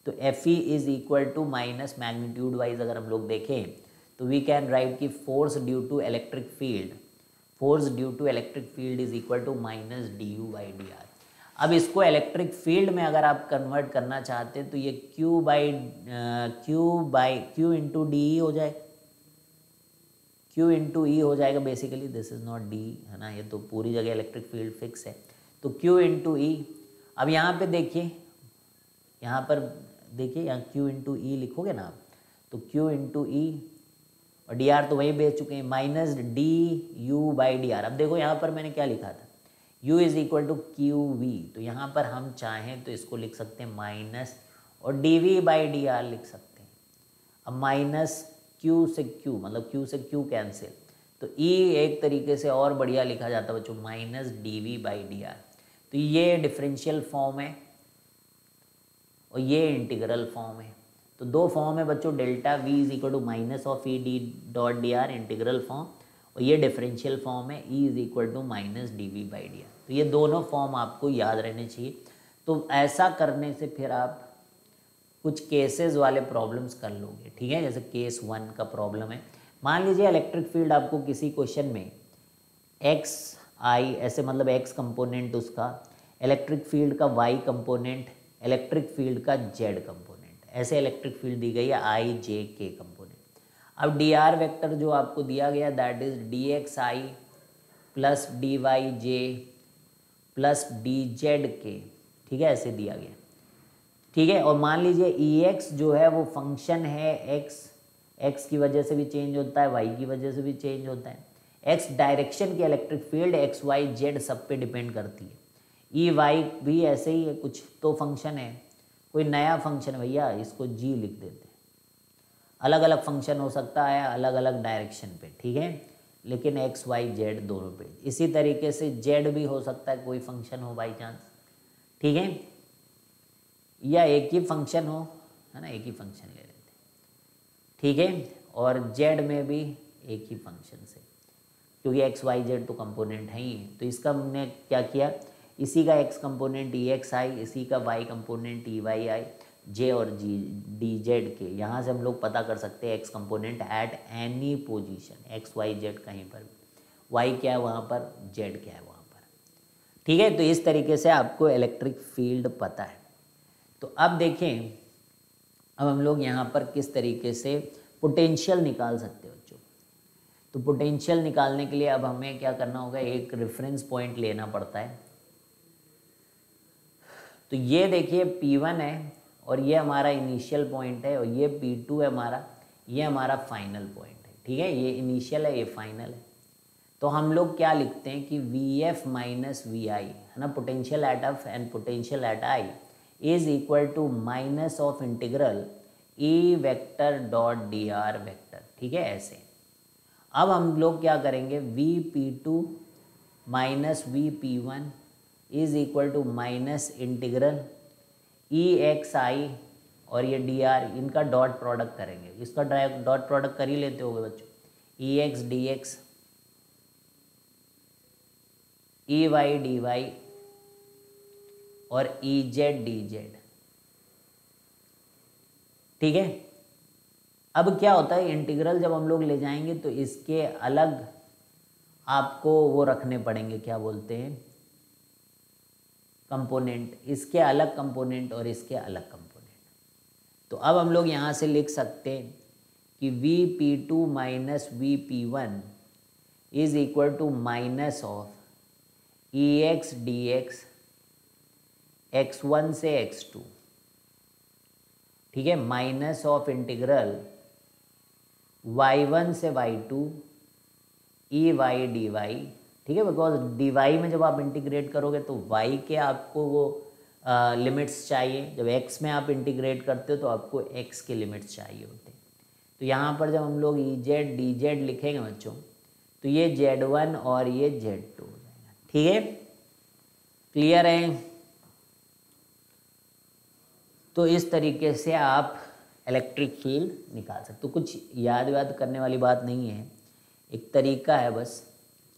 तो F E is equal to minus magnitude wise अगर हम लोग देखें तो वी कैन राइट की force due to electric field force due to electric field is equal to minus D U by D R अब इसको electric field में अगर आप कन्वर्ट करना चाहते हैं तो ये Q by Q by Q into D हो जाए। क्यू इंटू ई हो जाएगा basically this is not D है ना? ये तो पूरी जगह इलेक्ट्रिक फ़ील्ड फिक्स है। तो क्यू इंटू ई अब यहाँ पे देखिए, यहाँ पर देखिए, यहाँ क्यू इंटू ई लिखोगे ना आप तो क्यू इंटू ई और डी आर तो वही भेज चुके हैं minus D U by D R अब देखो यहाँ पर मैंने क्या लिखा था? U is equal to Q V तो यहाँ पर हम चाहें तो इसको लिख सकते हैं माइनस और D V by D R लिख सकते हैं। अब माइनस क्यू से क्यू मतलब क्यू से क्यू कैंसिल तो e एक तरीके से और बढ़िया लिखा जाता है बच्चों minus D V by D R तो ये डिफरेंशियल फॉर्म है, और ये इंटीग्रल फॉर्म है। तो दो फॉर्म है बच्चों delta V is equal to minus of E D dot D R integral form और ये डिफरेंशियल फॉर्म है E is equal to minus D V by D R तो ये दोनों फॉर्म आपको याद रहने चाहिए। तो ऐसा करने से फिर आप कुछ केसेस वाले प्रॉब्लम्स कर लोगे, ठीक है? जैसे केस वन का प्रॉब्लम है। मान लीजिए इलेक्ट्रिक फ़ील्ड आपको किसी क्वेश्चन में एक्स आई ऐसे मतलब एक्स कंपोनेंट उसका इलेक्ट्रिक फ़ील्ड का वाई कंपोनेंट इलेक्ट्रिक फ़ील्ड का जेड कंपोनेंट ऐसे इलेक्ट्रिक फ़ील्ड दी गई है आई जे के कंपोनेंट अब डी आर वैक्टर जो आपको दिया गया that is D X I plus D Y J plus D Z K ठीक है, ऐसे दिया गया. ठीक है, और मान लीजिए ई e एक्स जो है, वो फ़ंक्शन है एक्स एक्स की वजह से भी चेंज होता है वाई की वजह से भी चेंज होता है. एक्स डायरेक्शन की electric field X Y Z सब पे डिपेंड करती है. ई e वाई भी ऐसे ही है, कुछ तो फ़ंक्शन है. कोई नया फ़ंक्शन भैया, इसको जी लिख देते अलग अलग फ़ंक्शन हो सकता है अलग अलग डायरेक्शन पे, ठीक है? लेकिन एक्स वाई जेड दोनों पे। इसी तरीके से जेड भी हो सकता है, कोई फ़ंक्शन हो बाई चांस ठीक है? या एक ही फ़ंक्शन हो, है ना? एक ही फ़ंक्शन ले लेते ठीक है? और जेड में भी एक ही फ़ंक्शन से। क्योंकि एक्स वाई जेड तो कंपोनेंट है ही तो इसका हमने क्या किया? इसी का X component E X I इसी का Y component E Y I J और जी डी जेड के। यहाँ से हम लोग पता कर सकते हैं X component at any position X Y Z कहीं पर भी। वाई क्या है वहाँ पर? जेड क्या है वहाँ पर। ठीक है? तो इस तरीके से आपको इलेक्ट्रिक फ़ील्ड पता है। तो अब देखें, अब हम लोग यहाँ पर किस तरीके से पोटेंशियल निकाल सकते हो बच्चों। तो पोटेंशियल निकालने के लिए अब हमें क्या करना होगा? एक रेफरेंस पॉइंट लेना पड़ता है। तो ये देखिए P1 है और ये हमारा इनिशियल पॉइंट है और ये P2 है हमारा, ये हमारा फाइनल पॉइंट है, ठीक है? ये इनिशियल है, ये फाइनल है। तो हम लोग क्या लिखते हैं कि V F minus V I है ना? Potential at F and potential at I is equal to minus of integral E vector dot D R vector ठीक है? ऐसे। अब हम लोग क्या करेंगे? V P two minus V P one is equal to minus integral E X I और ये डी आर इनका डॉट प्रोडक्ट करेंगे। इसका डॉट प्रोडक्ट कर ही लेते होगे बच्चों। E X D X E Y D Y और ई जेड डी जेड ठीक है? अब क्या होता है? इंटीग्रल जब हम लोग ले जाएँगे तो इसके अलग आपको वो रखने पड़ेंगे, क्या बोलते हैं? कंपोनेंट इसके अलग कंपोनेंट और इसके अलग कंपोनेंट तो अब हम लोग यहाँ से लिख सकते हैं कि V P two minus V P one is equal to minus of E X D X X one से एक्स टू ठीक है? Minus of integral Y one से Y two E Y D Y ठीक है? Because D Y में जब आप integrate करोगे तो वाई के आपको वो लिमिट्स uh, चाहिए। जब एक्स में आप इंटीग्रेट करते हो तो आपको एक्स के लिमिट्स चाहिए होते हैं। तो यहाँ पर जब हम लोग ई जेड डी जेड लिखेंगे बच्चों तो ये जेड वन और ये जेड टू हो जाएगा। ठीक है? क्लियर है? तो इस तरीके से आप इलेक्ट्रिक फ़ील्ड निकाल सकते हो। तो कुछ याद वाद करने वाली बात नहीं है। एक तरीका है बस।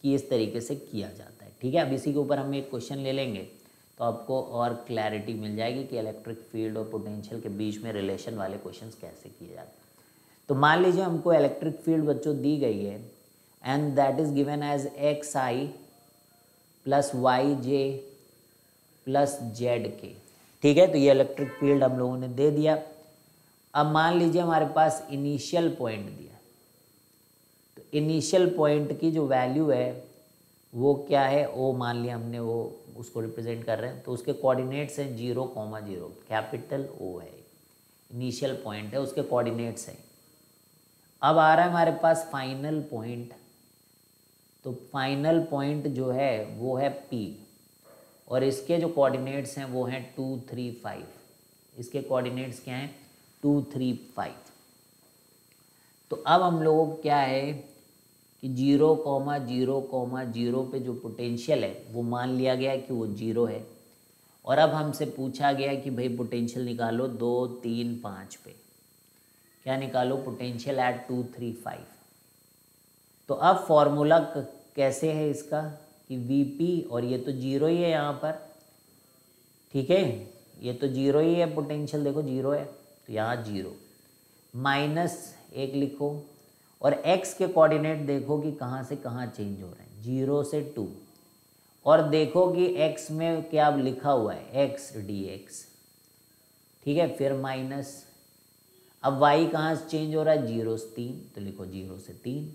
कि इस तरीके से किया जाता है। ठीक है? अब इसी के ऊपर हम एक क्वेश्चन ले लेंगे तो आपको और क्लैरिटी मिल जाएगी कि इलेक्ट्रिक फ़ील्ड और पोटेंशियल के बीच में रिलेशन वाले क्वेश्चंस कैसे किए जाते हैं। तो मान लीजिए हमको इलेक्ट्रिक फ़ील्ड बच्चों दी गई है and that is given as X I plus Y J plus Z K ठीक है? तो ये इलेक्ट्रिक फ़ील्ड हम लोगों ने दे दिया। अब मान लीजिए हमारे पास इनिशियल पॉइंट दिया। इनिशियल पॉइंट की जो वैल्यू है, वो क्या है? ओ, मान लिया हमने वो, उसको रिप्रेजेंट कर रहे हैं तो उसके कोऑर्डिनेट्स हैं zero comma zero capital O है। इनिशियल पॉइंट है, उसके कोऑर्डिनेट्स हैं। अब आ रहा है हमारे पास फाइनल पॉइंट तो फाइनल पॉइंट जो है, वो है पी और इसके जो कोऑर्डिनेट्स हैं, वो हैं टू थ्री फाइव इसके कोऑर्डिनेट्स क्या हैं? टू थ्री फाइव तो अब हम लोगों क्या है? कि zero comma zero comma, zero पे जो पोटेंशियल है, वो मान लिया गया कि वो ज़ीरो है। और अब हमसे पूछा गया कि भाई पोटेंशियल निकालो दो, तीन, पाँच पे। क्या निकालो? Potential at two three five तो अब फॉर्मूला कैसे है इसका? कि वी पी और ये तो ज़ीरो ही है यहाँ पर। ठीक है? ये तो ज़ीरो ही है पोटेंशियल देखो ज़ीरो है तो यहाँ ज़ीरो। माइनस एक लिखो। और x के कोऑर्डिनेट देखो कि कहाँ से कहाँ चेंज हो रहे हैं। ज़ीरो से टू और देखो कि x में क्या लिखा हुआ है? x डी एक्स ठीक है, फिर माइनस अब y कहाँ से चेंज हो रहा है? ज़ीरो से तीन तो लिखो ज़ीरो से तीन।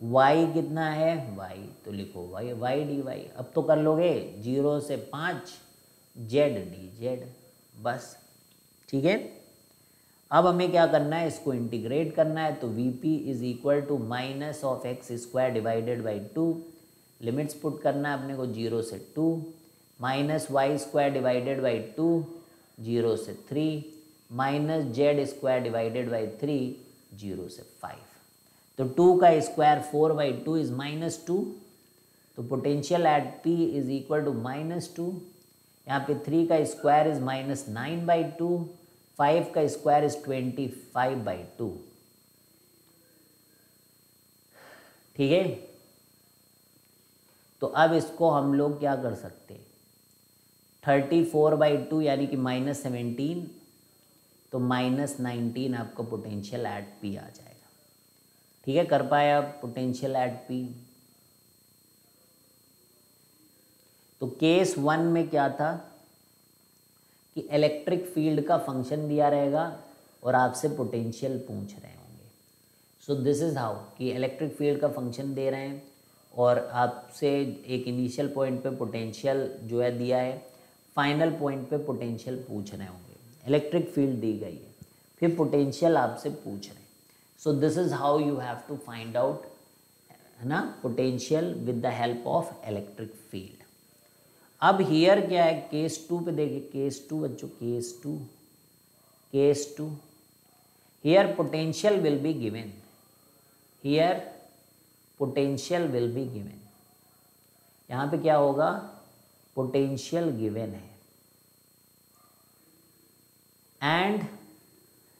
y कितना है? y तो लिखो y y डी वाई अब तो कर लोगे ज़ीरो से पाँच जेड डी जेड बस। ठीक है? अब हमें क्या करना है? इसको इंटीग्रेट करना है तो V P is equal to minus of X square divided by two limits put करना है अपने को ज़ीरो से two minus Y square divided by two zero से three minus Z square divided by three zero से five तो two का square four by two is minus two तो potential at P is equal to minus two यहाँ पे three का square is minus nine by two five का square is twenty five by two ठीक है? तो अब इसको हम लोग क्या कर सकते थर्टी फोर बाई टू यानी कि माइनस सेवेंटीन तो माइनस नाइनटीन आपका पोटेंशियल एट पी आ जाएगा। ठीक है? कर पाए आप पोटेंशियल एट पी तो केस वन में क्या था? कि इलेक्ट्रिक फ़ील्ड का फ़ंक्शन दिया रहेगा और आपसे पोटेंशियल पूछ रहे होंगे। सो दिस इज़ हाउ कि इलेक्ट्रिक फ़ील्ड का फ़ंक्शन दे रहे हैं और आपसे एक इनिशियल पॉइंट पे पोटेंशियल जो है दिया है फाइनल पॉइंट पे पोटेंशियल पूछ रहे होंगे। इलेक्ट्रिक फ़ील्ड दी गई है। फिर पोटेंशियल आपसे पूछ रहे हैं। So this is how you have to find out है ना? Potential with the help of electric अब हियर क्या है? केस टू पे देखिए केस टू बच्चों case two case two here potential will be given here potential will be given यहाँ पे क्या होगा? पोटेंशियल गिवन है. And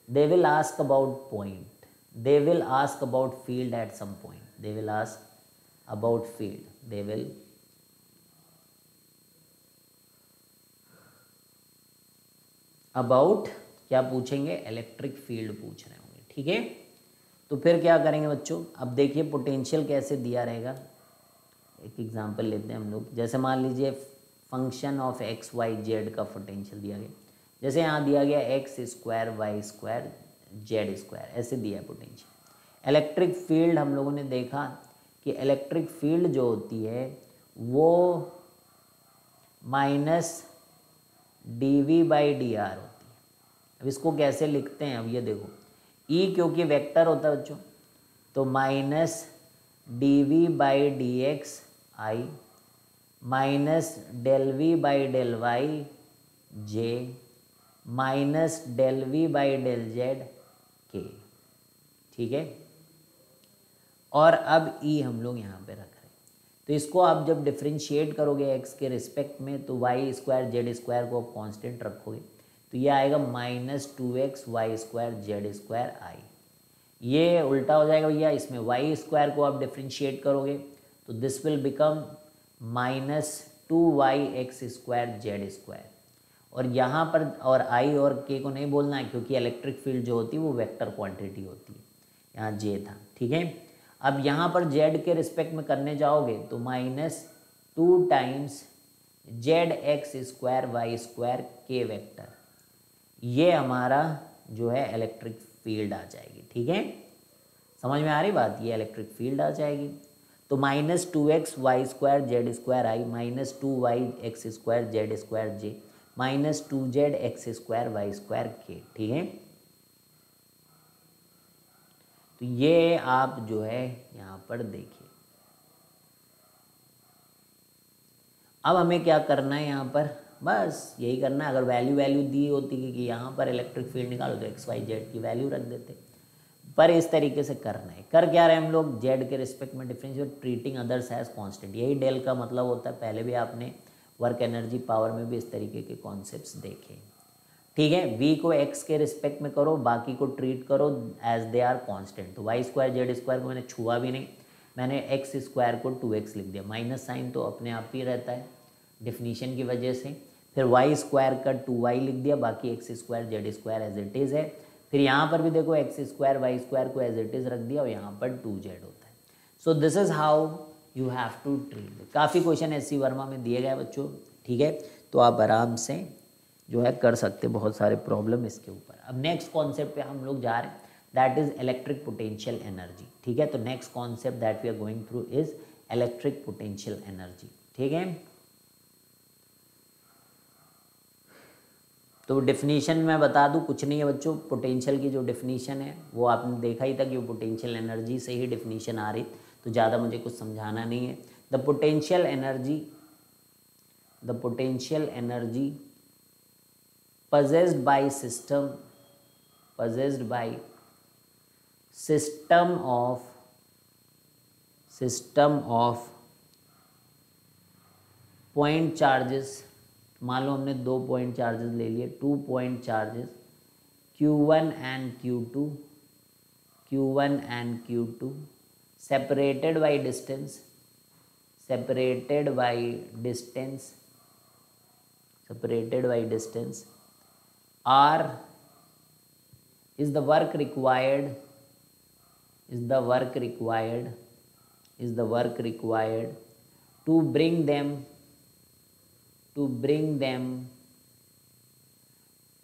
they will ask about point they will ask about field at some point they will ask about field they will about क्या पूछेंगे? Electric field पूछ रहे होंगे, ठीक है? तो फिर क्या करेंगे बच्चों? अब देखिए पोटेंशियल कैसे दिया रहेगा। एक एग्जांपल लेते हैं हम लोग। जैसे मान लीजिए function of X Y Z का पोटेंशियल दिया गया। जैसे यहाँ दिया गया X square Y square Z square ऐसे दिया है पोटेंशियल इलेक्ट्रिक फ़ील्ड हम लोगों ने देखा कि इलेक्ट्रिक फ़ील्ड जो होती है, वो minus D V by D R होती है। अब इसको कैसे लिखते हैं? अब ये देखो। ई e क्योंकि वेक्टर होता है बच्चों तो minus D V by D X I minus del V by del Y J minus del V by del Z K ठीक है? और अब ई e हम लोग यहाँ पे रख तो इसको आप जब डिफ्रेंशिएट करोगे एक्स के रिस्पेक्ट में तो वाई स्क्वायर जेड स्क्वायर को आप कांस्टेंट रखोगे तो ये आएगा minus two X Y square Z square I ये उल्टा हो जाएगा भैया, इसमें वाई स्क्वायर को आप डिफ्रेंशिएट करोगे तो this will become minus two Y X square Z square और यहाँ पर, और आई और के को नहीं बोलना है, क्योंकि इलेक्ट्रिक फ़ील्ड जो होती है, वो वेक्टर क्वांटिटी होती है। यहाँ जे था, ठीक है? अब यहाँ पर जेड के रिस्पेक्ट में करने जाओगे तो minus two times Z X square Y square K vector. ये हमारा जो है इलेक्ट्रिक फ़ील्ड आ जाएगी, ठीक है? समझ में आ रही बात? ये इलेक्ट्रिक फ़ील्ड आ जाएगी। तो minus two X Y square Z square I minus two Y X square Z square J minus two Z X square Y square K ठीक है? तो ये आप जो है यहाँ पर देखिए। अब हमें क्या करना है यहाँ पर? बस यही करना है। अगर वैल्यू वैल्यू दी होती कि यहाँ पर इलेक्ट्रिक फ़ील्ड निकालो तो एक्स वाई जेड की वैल्यू रख देते। पर इस तरीके से करना है। कर क्या रहे हम लोग? जेड के रिस्पेक्ट में differential treating others as constant यही डेल का मतलब होता है। पहले भी आपने वर्क एनर्जी पावर में भी इस तरीके के कॉन्सेप्ट देखे। ठीक है? वी को एक्स के रिस्पेक्ट में करो, बाकी को ट्रीट करो एज दे आर कॉन्स्टेंट तो वाई स्क्वायर जेड स्क्वायर को मैंने छुआ भी नहीं। मैंने एक्स स्क्वायर को टू एक्स लिख दिया। माइनस साइन तो अपने आप ही रहता है डिफिनीशन की वजह से। फिर वाई स्क्वायर का टू वाई लिख दिया, बाकी X square Z square as it is है। फिर यहाँ पर भी देखो एक्स स्क्वायर वाई स्क्वायर को एज इट इज़ रख दिया और यहाँ पर टू जेड होता है। So this is how you have to treat काफ़ी क्वेश्चन एस सी वर्मा में दिए गए बच्चों, ठीक है? तो आप आराम से जो है, कर सकते बहुत सारे प्रॉब्लम इसके ऊपर। अब नेक्स्ट कॉन्सेप्ट पे हम लोग जा रहे हैं that is electric potential energy ठीक है? तो next concept that we are going through is electric potential energy ठीक है? तो डिफिनीशन मैं बता दूँ, कुछ नहीं है बच्चों। पोटेंशियल की जो डिफिनीशन है, वो आपने देखा ही था कि वो पोटेंशियल एनर्जी से ही डिफिनीशन आ रही तो ज़्यादा मुझे कुछ समझाना नहीं है। The potential energy the potential energy possessed by system possessed by system of system of point charges मान लो हमने दो पॉइंट चार्जेस ले लिए two point charges Q1 and Q2 Q1 and Q2 separated by distance separated by distance separated by distance R is the work required is the work required is the work required to bring them to bring them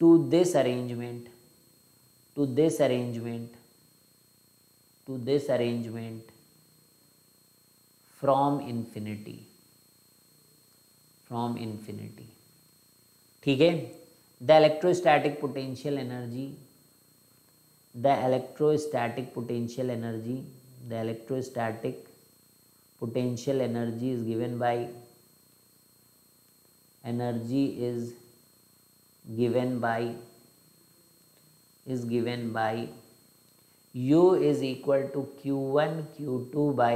to this arrangement to this arrangement to this arrangement from infinity from infinity ठीक है? The electrostatic potential energy the electrostatic potential energy the electrostatic potential energy is given by energy is given by is given by u is equal to q1 q2 by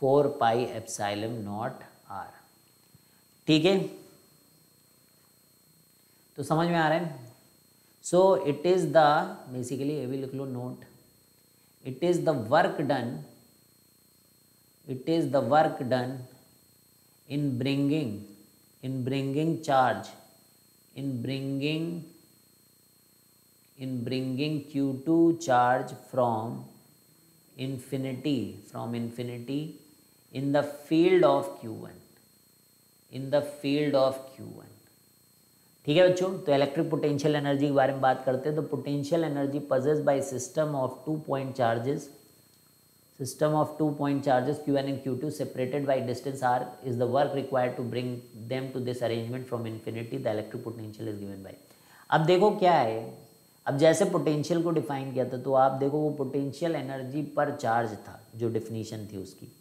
four pi epsilon naught R ठीक है तो समझ में आ रहा है? So it is the basically ये भी लिख लो note it is the work done it is the work done in bringing in bringing charge in bringing in bringing Q two charge from infinity, from infinity in the field of q1 in the field of q1 ठीक है बच्चों? तो electric potential energy के बारे में बात करते हैं। तो potential energy possessed by system of two point charges system of two point charges Q N and Q two separated by distance R is the work required to bring them to this arrangement from infinity the electric potential is given by अब देखो क्या है। अब जैसे potential को define किया था तो आप देखो वो पोटेंशियल एनर्जी पर चार्ज था, जो डिफिनीशन थी उसकी।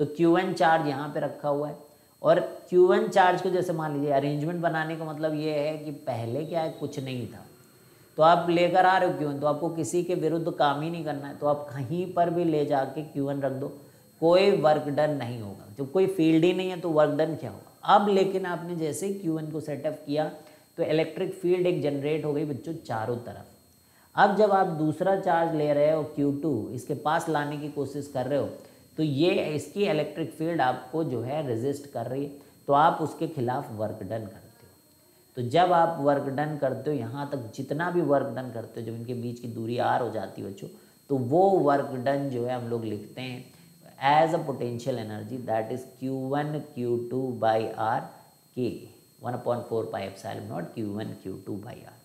तो क्यू एन चार्ज यहाँ पे रखा हुआ है। और क्यू एन चार्ज को जैसे मान लीजिए अरेंजमेंट बनाने का मतलब ये है कि पहले क्या है, कुछ नहीं था। तो आप लेकर आ रहे हो क्यू तो आपको किसी के विरुद्ध काम ही नहीं करना है। तो आप कहीं पर भी ले जाके क्यू एन रख दो। कोई वर्क डन नहीं होगा। जब कोई फ़ील्ड ही नहीं है तो वर्क डन क्या होगा? अब लेकिन आपने जैसे क्यू एन को सेटअप किया तो इलेक्ट्रिक फ़ील्ड एक जनरेट हो गई बच्चों चारों तरफ़। अब जब आप दूसरा चार्ज ले रहे हो Q2 इसके पास लाने की कोशिश कर रहे हो तो ये इसकी इलेक्ट्रिक फ़ील्ड आपको जो है रेजिस्ट कर रही है। तो आप उसके खिलाफ वर्क डन करते हो। तो जब आप वर्क डन करते हो, यहाँ तक जितना भी वर्क डन करते हो, जब इनके बीच की दूरी आर हो जाती है बच्चों तो वो वर्क डन जो है हम लोग लिखते हैं as a potential energy that is Q one Q two by R K one upon four pi F naught Q one Q two by R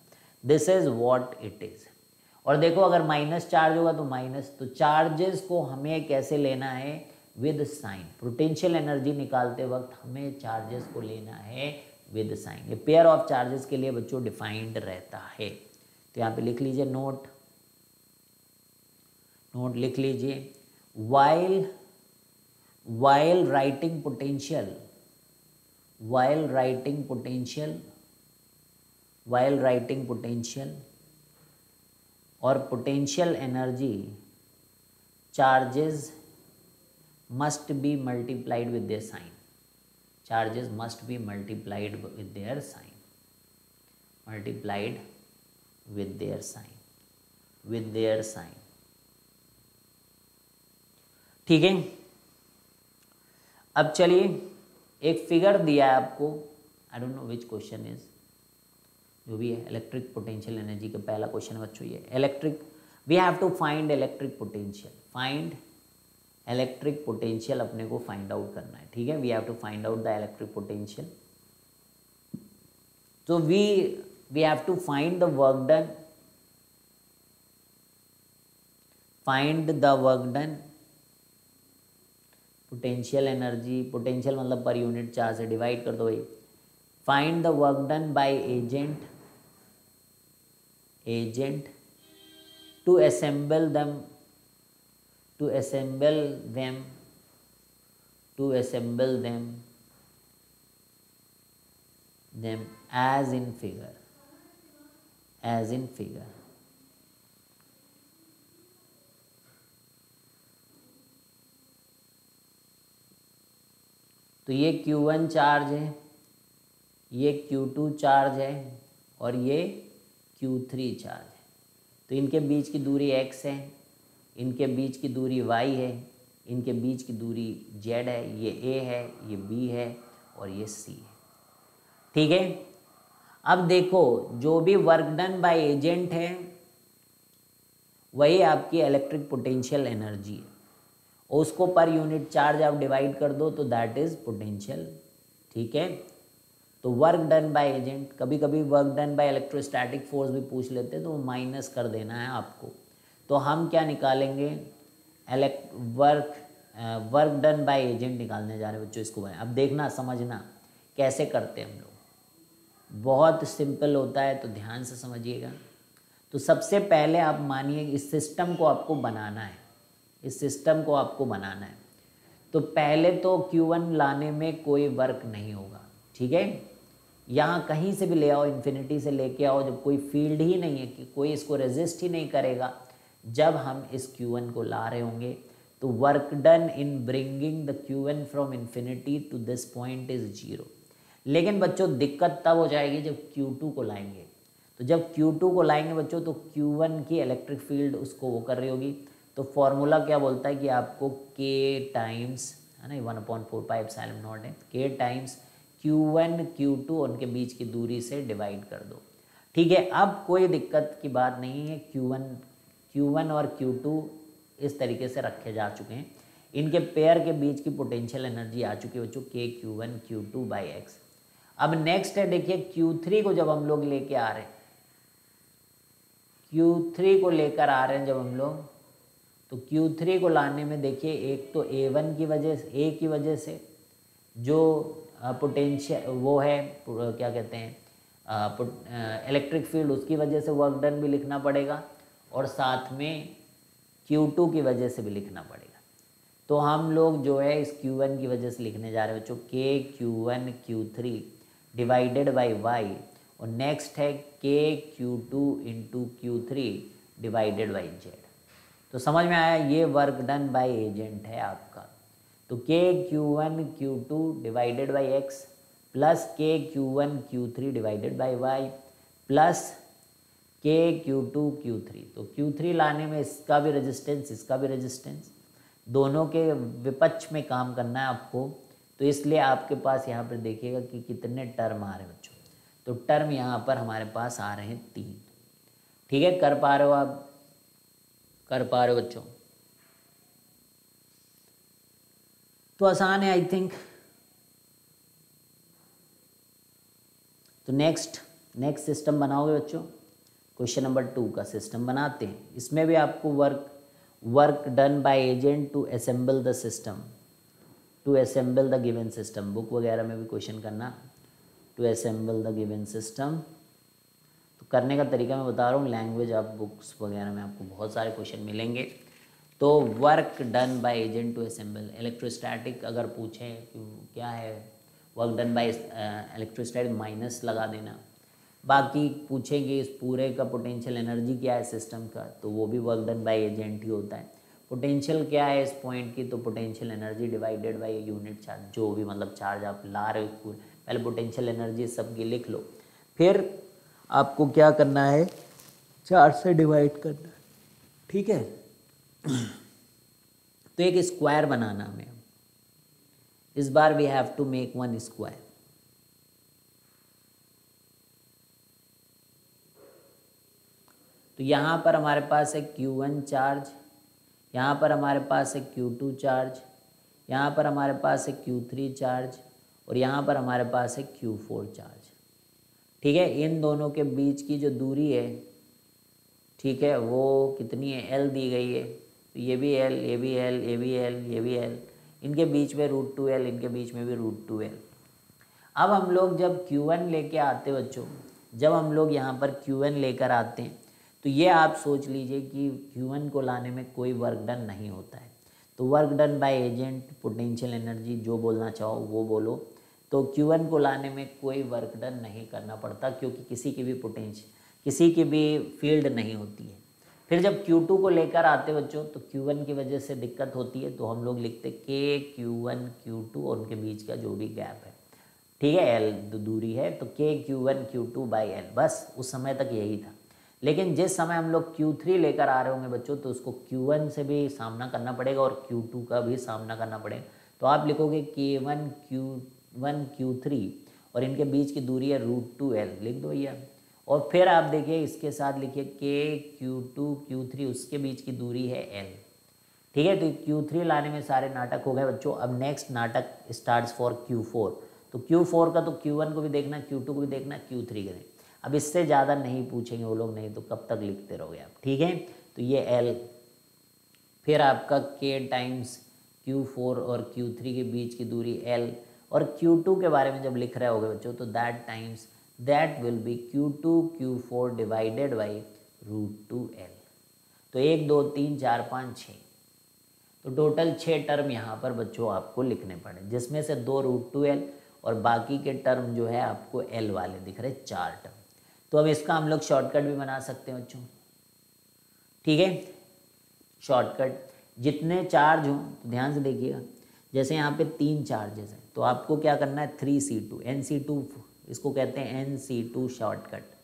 this is what it is और देखो, अगर minus charge होगा तो minus तो charges को हमें कैसे लेना है? विद साइन पोटेंशियल एनर्जी निकालते वक्त हमें चार्जेस को लेना है विद साइन ये पेयर ऑफ़ चार्जेस के लिए बच्चों डिफाइंड रहता है। तो यहाँ पे लिख लीजिए नोट नोट लिख लीजिए। While while writing potential while writing potential while writing potential और potential energy charges must be multiplied with their sign charges must be multiplied with their sign multiplied with their sign with their sign ठीक है? अब चलिए, एक figure दिया है आपको. I don't know which question is जो भी है इलेक्ट्रिक पोटेंशियल एनर्जी का पहला क्वेश्चन बच्चों ये electric we have to find electric potential find electric potential अपने को फाइंड आउट करना है, ठीक है? We have to find out the electric potential तो we we have to find the work done find the work done potential energy potential मतलब पर unit charge से डिवाइड कर दो भाई. Find the work done by agent agent to assemble them to assemble them to assemble them them as in figure as in figure तो ये Q1 charge है ये Q2 चार्ज है और ये क्यू थ्री चार्ज है। तो इनके बीच की दूरी एक्स है, इनके बीच की दूरी वाई है, इनके बीच की दूरी जेड है, ये ए है, ये बी है और ये सी है। ठीक है? अब देखो, जो भी वर्क डन बाय एजेंट है, वही आपकी इलेक्ट्रिक पोटेंशियल एनर्जी है। उसको पर यूनिट चार्ज आप डिवाइड कर दो तो दैट इज़ पोटेंशियल ठीक है? तो वर्क डन बाय एजेंट कभी कभी work done by electrostatic force भी पूछ लेते हैं तो माइनस कर देना है आपको। तो हम क्या निकालेंगे? Elect work work done by agent निकालने जा रहे हैं बच्चों इसको बनाए अब देखना, समझना, कैसे करते हैं हम लोग। बहुत सिंपल होता है तो ध्यान से समझिएगा। तो सबसे पहले आप मानिए, इस सिस्टम को आपको बनाना है। इस सिस्टम को आपको बनाना है। तो पहले तो Q1 लाने में कोई वर्क नहीं होगा, ठीक है? यहाँ कहीं से भी ले आओ इन्फिनिटी से लेके आओ, जब कोई फ़ील्ड ही नहीं है कि कोई इसको रेजिस्ट ही नहीं करेगा, जब हम इस क्यू Q1 को ला रहे होंगे तो work done in bringing the q Q1 from infinity to this point is zero लेकिन बच्चों, दिक्कत तब हो जाएगी जब Q2 को लाएँगे। तो जब Q2 को लाएँगे बच्चों तो Q1 की इलेक्ट्रिक फ़ील्ड उसको वो कर रही होगी। तो फॉर्मूला क्या बोलता है कि आपको के टाइम्स है ना one upon four pi epsilon naught है k times q one q two उनके बीच की दूरी से डिवाइड कर दो। ठीक है, अब कोई दिक्कत की बात नहीं है क्यू वन क्यू वन और क्यू टू इस तरीके से रखे जा चुके हैं। इनके पेयर के बीच की पोटेंशियल एनर्जी आ चुकी है बच्चों के Q one Q two by X अब नेक्स्ट है, देखिए क्यू थ्री को जब हम लोग लेके आ रहे हैं क्यू थ्री को लेकर आ रहे हैं जब हम लोग तो क्यू थ्री को लाने में देखिए, एक तो ए वन की वजह से ए की वजह से जो पोटेंशियल वो है क्या कहते हैं इलेक्ट्रिक फ़ील्ड उसकी वजह से वर्क डन भी लिखना पड़ेगा और साथ में Q2 की वजह से भी लिखना पड़ेगा। तो हम लोग जो है इस Q1 की वजह से लिखने जा रहे हैं, बच्चों k q one q three divided by y और नेक्स्ट है k q two into q three divided by z तो समझ में आया, ये वर्क डन बाय एजेंट है आपका। तो k q one q two divided by x plus k q one q three divided by y plus k q two q three तो Q three लाने में इसका भी रेजिस्टेंस इसका भी रेजिस्टेंस दोनों के विपक्ष में काम करना है आपको। तो इसलिए आपके पास यहाँ पर देखिएगा कि कितने टर्म आ रहे हैं बच्चों। तो टर्म यहाँ पर हमारे पास आ रहे हैं तीन। ठीक है, कर पा रहे हो आप? कर पा रहे हो बच्चों? तो आसान है आई थिंक तो नेक्स्ट नेक्स्ट सिस्टम बनाओगे बच्चों? क्वेश्चन नंबर टू का सिस्टम बनाते हैं। इसमें भी आपको work work done by agent to assemble the system to assemble the given system book वगैरह में भी क्वेश्चन करना। To assemble the given system तो करने का तरीका मैं बता रहा हूँ लैंग्वेज आप बुक्स वगैरह में आपको बहुत सारे क्वेश्चन मिलेंगे। तो work done by agent to assemble electrostatic अगर पूछें कि क्या है work done by electrostatic minus लगा देना। बाकी पूछेंगे इस पूरे का पोटेंशियल एनर्जी क्या है सिस्टम का तो वो भी वर्क डन बाय एजेंट ही होता है। पोटेंशियल क्या है इस पॉइंट की तो potential energy divided by unit charge जो भी मतलब चार्ज आप ला रहे हो पहले पोटेंशियल एनर्जी सब सबकी लिख लो। फिर आपको क्या करना है? चार से डिवाइड करना ठीक है? तो एक स्क्वायर बनाना हमें इस बार we have to make one square तो यहाँ पर हमारे पास है Q1 चार्ज यहाँ पर हमारे पास है Q2 चार्ज यहाँ पर हमारे पास है Q3 चार्ज और यहाँ पर हमारे पास है Q4 चार्ज ठीक है? इन दोनों के बीच की जो दूरी है, ठीक है, वो कितनी है? एल दी गई है। तो ये भी एल ये भी एल ये भी एल ये भी एल इनके बीच में रूट टू एल इनके बीच में भी रूट टू एल अब हम लोग जब क्यू वन लेके आते बच्चों, जब हम लोग यहाँ पर क्यू वन लेकर आते हैं तो ये आप सोच लीजिए कि क्यू वन को लाने में कोई वर्क डन नहीं होता है। तो work done by agent potential energy जो बोलना चाहो, वो बोलो। तो क्यू वन को लाने में कोई वर्क डन नहीं करना पड़ता, क्योंकि किसी की भी पोटेंशियल किसी की भी फ़ील्ड नहीं होती है। फिर जब Q2 को लेकर आते बच्चों तो Q1 की वजह से दिक्कत होती है तो हम लोग लिखते के क्यू वन क्यू टू और उनके बीच का जो भी गैप है। ठीक है एल दूरी है तो k q one q two by l बस उस समय तक यही था। लेकिन जिस समय हम लोग क्यू थ्री लेकर आ रहे होंगे बच्चों तो उसको क्यू वन से भी सामना करना पड़ेगा और क्यू टू का भी सामना करना पड़ेगा। तो आप लिखोगे k one q one q three और इनके बीच की दूरी है रूट टू एल लिख दो भैया। और फिर आप देखिए इसके साथ लिखिए K Q two Q three उसके बीच की दूरी है एल ठीक है? तो क्यू थ्री लाने में सारे नाटक हो गए बच्चों। अब नेक्स्ट नाटक स्टार्ट फॉर क्यू फोर तो क्यू फोर का तो क्यू वन को भी देखना क्यू टू को भी देखना क्यू थ्री का अब इससे ज़्यादा नहीं पूछेंगे वो लोग, नहीं तो कब तक लिखते रहोगे आप, ठीक है? तो ये एल फिर आपका के टाइम्स क्यू फोर और क्यू थ्री के बीच की दूरी एल और क्यू टू के बारे में जब लिख रहे होगे बच्चों तो that times that will be q two q four divided by root two l तो एक, दो, तीन, चार, पाँच छः तो टोटल छः टर्म यहाँ पर बच्चों आपको लिखने पड़े। जिसमें से दो रूट टू एल और बाकी के टर्म जो है आपको एल वाले दिख रहे चार टर्म तो अब इसका हम लोग शॉर्टकट भी बना सकते हैं बच्चों। ठीक है? शॉर्टकट जितने चार्ज हों तो ध्यान से देखिएगा। जैसे यहाँ पे तीन चार्जेस हैं तो आपको क्या करना है? Three c two n c two इसको कहते हैं एन सी टू शॉर्टकट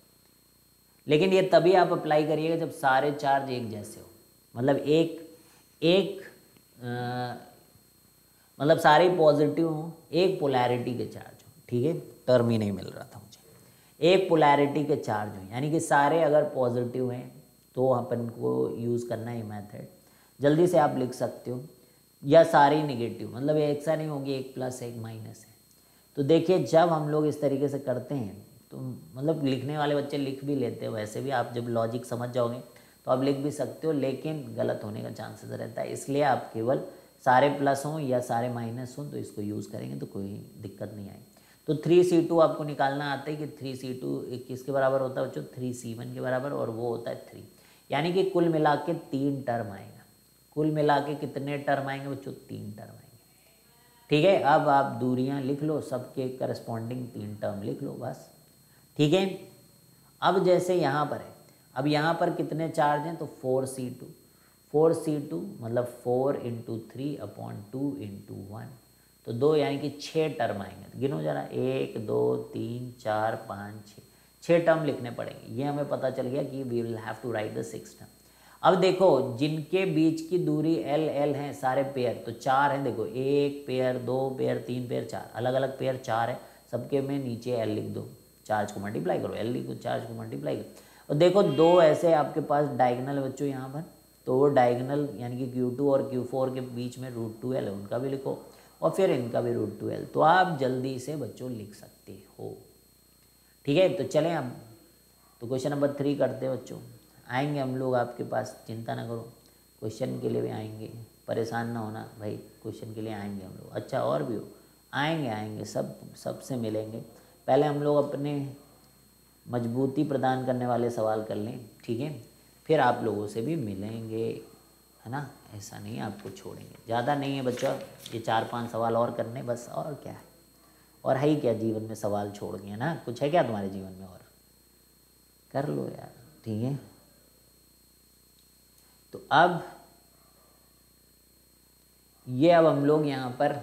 लेकिन ये तभी आप अप्लाई करिएगा जब सारे चार्ज एक जैसे हो। मतलब एक एक आ, मतलब सारे पॉजिटिव हों एक पोलैरिटी के चार्ज हो। ठीक है? टर्म ही नहीं मिल रहा था मुझे। एक पोलैरिटी के चार्ज हो। यानी कि सारे अगर पॉजिटिव हैं तो अपन को यूज़ करना है मैथड जल्दी से आप लिख सकते हो। या सारे निगेटिव मतलब एक सा नहीं होगी एक प्लस एक माइनस है। तो देखिए, जब हम लोग इस तरीके से करते हैं तो मतलब लिखने वाले बच्चे लिख भी लेते हैं, वैसे भी आप जब लॉजिक समझ जाओगे तो आप लिख भी सकते हो, लेकिन गलत होने का चांसेस रहता है। इसलिए आप केवल सारे प्लस हों या सारे माइनस हों तो इसको यूज़ करेंगे तो कोई दिक्कत नहीं आएगी। तो थ्री सी टू आपको निकालना आता है कि थ्री सी टू किसके बराबर होता है बच्चों? थ्री सी वन के बराबर, और वो होता है थ्री यानी कि कुल मिला के तीन टर्म आएगा। कुल मिला के कितने टर्म आएँगे बच्चों? तीन टर्म ठीक है? अब आप दूरियाँ लिख लो, सबके करस्पॉन्डिंग तीन टर्म लिख लो बस। ठीक है? अब जैसे यहाँ पर है, अब यहाँ पर कितने चार्ज हैं? तो four c two four c two मतलब four into three upon two into one तो दो यानी कि छः टर्म आएँगे। गिनो जरा, एक, दो, तीन, चार, पाँच छः छः टर्म लिखने पड़ेंगे। ये हमें पता चल गया कि we will have to write the six term अब देखो, जिनके बीच की दूरी एल एल है, सारे पेयर तो चार हैं, देखो, एक पेयर दो पेयर तीन पेयर चार अलग अलग पेयर चार है, सबके में नीचे एल लिख दो चार्ज को मल्टीप्लाई करो एल लिखो चार्ज को मल्टीप्लाई करो। और देखो, दो ऐसे आपके पास डायगनल बच्चों यहाँ पर तो वो डायगनल यानी कि क्यू टू और क्यू फोर के बीच में रूट टू एल है, उनका भी लिखो, और फिर इनका भी रूट टू एल तो आप जल्दी से बच्चों लिख सकते हो। ठीक है तो चलें अब तो क्वेश्चन नंबर थ्री करते हैं बच्चों। आएँगे हम लोग आपके पास, चिंता ना करो। क्वेश्चन के लिए भी आएँगे। परेशान ना होना, भाई क्वेश्चन के लिए आएँगे हम लोग। अच्छा और भी हो। आएँगे आएँगे, सब सबसे मिलेंगे। पहले हम लोग अपने मजबूती प्रदान करने वाले सवाल कर लें, ठीक है? फिर आप लोगों से भी मिलेंगे, है ना? ऐसा नहीं आपको छोड़ेंगे। ज़्यादा नहीं है बच्चा, ये चार पाँच सवाल और करने, बस और क्या है? और है ही क्या जीवन में सवाल छोड़ गए ना? कुछ है क्या तुम्हारे जीवन में और? कर लो यार, ठीक है? अब ये अब हम लोग यहाँ पर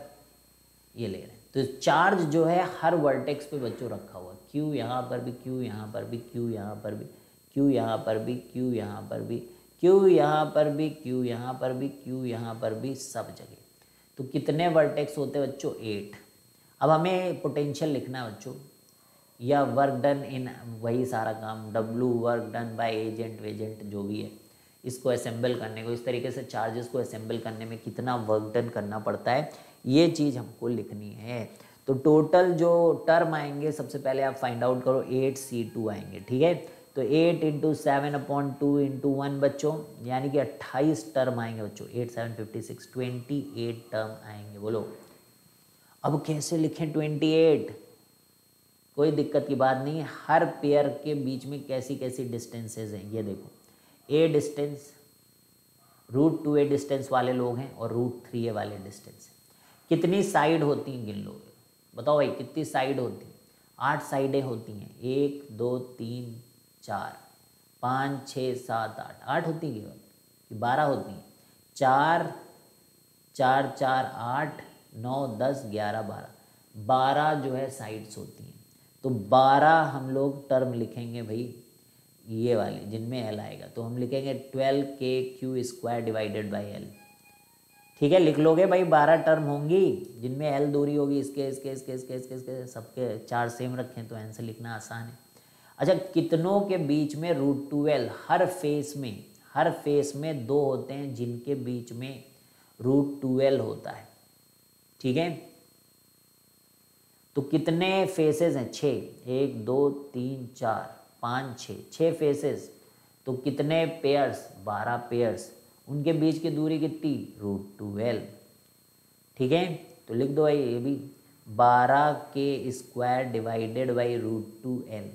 ये ले रहे हैं। तो चार्ज जो है, हर वर्टेक्स पे बच्चों रखा हुआ क्यू यहाँ पर भी क्यू यहाँ पर भी क्यू यहाँ पर भी क्यू यहाँ पर भी क्यू यहाँ पर भी क्यू यहाँ पर भी क्यू यहाँ पर भी क्यू यहाँ पर भी, सब जगह। तो कितने वर्टेक्स होते बच्चों? एट अब हमें पोटेंशियल लिखना है बच्चों। या वर्क डन इन वही सारा काम W work done by agent वेजेंट जो भी है। इसको असेंबल करने को, इस तरीके से चार्जेस को असेंबल करने में कितना वर्क डन करना पड़ता है, ये चीज़ हमको लिखनी है। तो टोटल जो टर्म आएँगे, सबसे पहले आप फाइंड आउट करो एट सी टू आएँगे, ठीक है? तो eight into seven upon two into one बच्चों, यानी कि अट्ठाईस टर्म आएँगे बच्चों eight seven fifty six twenty eight term आएँगे, बोलो। अब कैसे लिखें ट्वेंटी एट कोई दिक्कत की बात नहीं, हर पेयर के बीच में कैसी कैसी डिस्टेंसेज हैं, ये देखो। A distance root two a distance वाले लोग हैं और रूट थ्री ए वाले डिस्टेंस हैं। कितनी साइड होती हैं गिन लो बताओ भाई, कितनी साइड होती हैं? आठ साइडें होती हैं। एक, दो, तीन, चार। पाँच, छः, सात, आठ। आठ होती हैं बारह होती हैं? चार चार चार, आठ, नौ, दस, ग्यारह, बारह। बारह जो है साइड्स होती हैं। तो बारह हम लोग टर्म लिखेंगे भाई। ये वाले, जिनमें एल आएगा। तो हम लिखेंगे twelve k q square divided by l ठीक है, लिख लोगे भाई, बारह टर्म होंगी, जिनमें एल दूरी होगी, इसके इसके इसके इसके इसके इसके, सबके चार सेम रखें तो आंसर लिखना आसान है। अच्छा कितनों के बीच में रूट ट्वेल्व हर फेस में, हर फेस में दो होते हैं, जिनके बीच में रूट ट्वेल्व होता है। ठीक है? तो कितने फेसेस हैं? छः एक, दो, तीन, चार। पाँच छः छः फेसेस तो कितने पेयर्स बारह पेयर्स उनके बीच की दूरी कितनी? रूट ट्वेल्व ठीक है? तो लिख दो भाई, ये भी बारह k square divided by root two l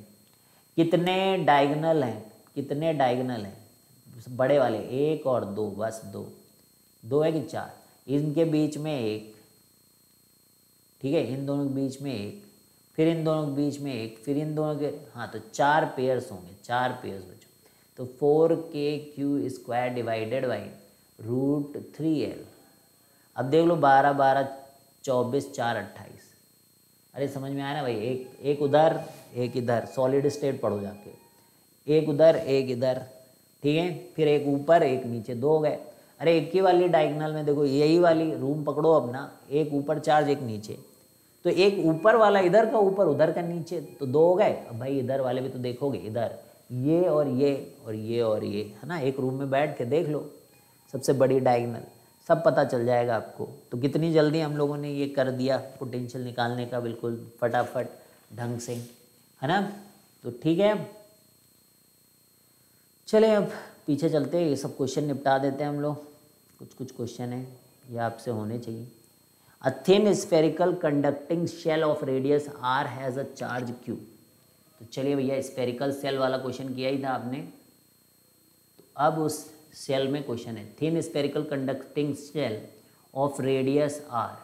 कितने डायगनल हैं? कितने डायगनल हैं? बड़े वाले, एक और दो, बस दो. दो है कि चार? इनके बीच में एक. ठीक है? इन दोनों के बीच में एक. फिर इन दोनों के बीच में एक, फिर इन दोनों के हाँ तो चार पेयर्स होंगे, चार पेयर्स बच्चों। तो four k q square divided by root three l अब देख लो बारह बारह, चौबीस, चार, अट्ठाईस। अरे, समझ में आया ना भाई? एक एक उधर, एक इधर सॉलिड स्टेट पढ़ो जाके। एक उधर, एक इधर, ठीक है? फिर एक ऊपर, एक नीचे, दो गए। अरे, एक ही वाली डायगनल में देखो, यही वाली रूम पकड़ो अपना, एक ऊपर चार्ज एक नीचे। तो एक ऊपर वाला इधर का ऊपर, उधर का नीचे तो दो हो गए। अब भाई इधर वाले भी तो देखोगे, इधर। ये और ये और ये और ये, है ना? एक रूम में बैठ के देख लो। सबसे बड़ी डायगनल सब पता चल जाएगा आपको। तो कितनी जल्दी हम लोगों ने ये कर दिया पोटेंशियल निकालने का, बिल्कुल फटाफट, ढंग से। है ना? तो ठीक है। चले अब, पीछे चलते ये सब क्वेश्चन निपटा देते हैं हम लोग। कुछ कुछ क्वेश्चन है, ये आपसे होने चाहिए। A thin spherical conducting shell of radius R has a charge q तो चलिए भैया स्पेरिकल सेल वाला क्वेश्चन किया ही था आपने। तो अब उस सेल में क्वेश्चन है। Thin spherical conducting shell of radius R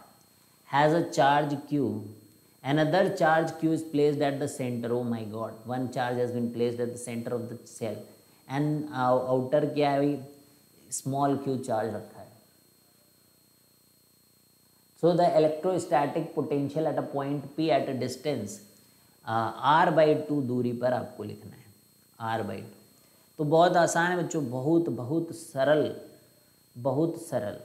has a charge q another charge q is placed at the center O my god one charge has been placed at the center of the shell and outer क्या है small q charge रखा है। So, the electrostatic potential at a point P at a distance R by two दूरी पर आपको लिखना है। R by two तो बहुत आसान है बच्चों, बहुत बहुत सरल बहुत सरल।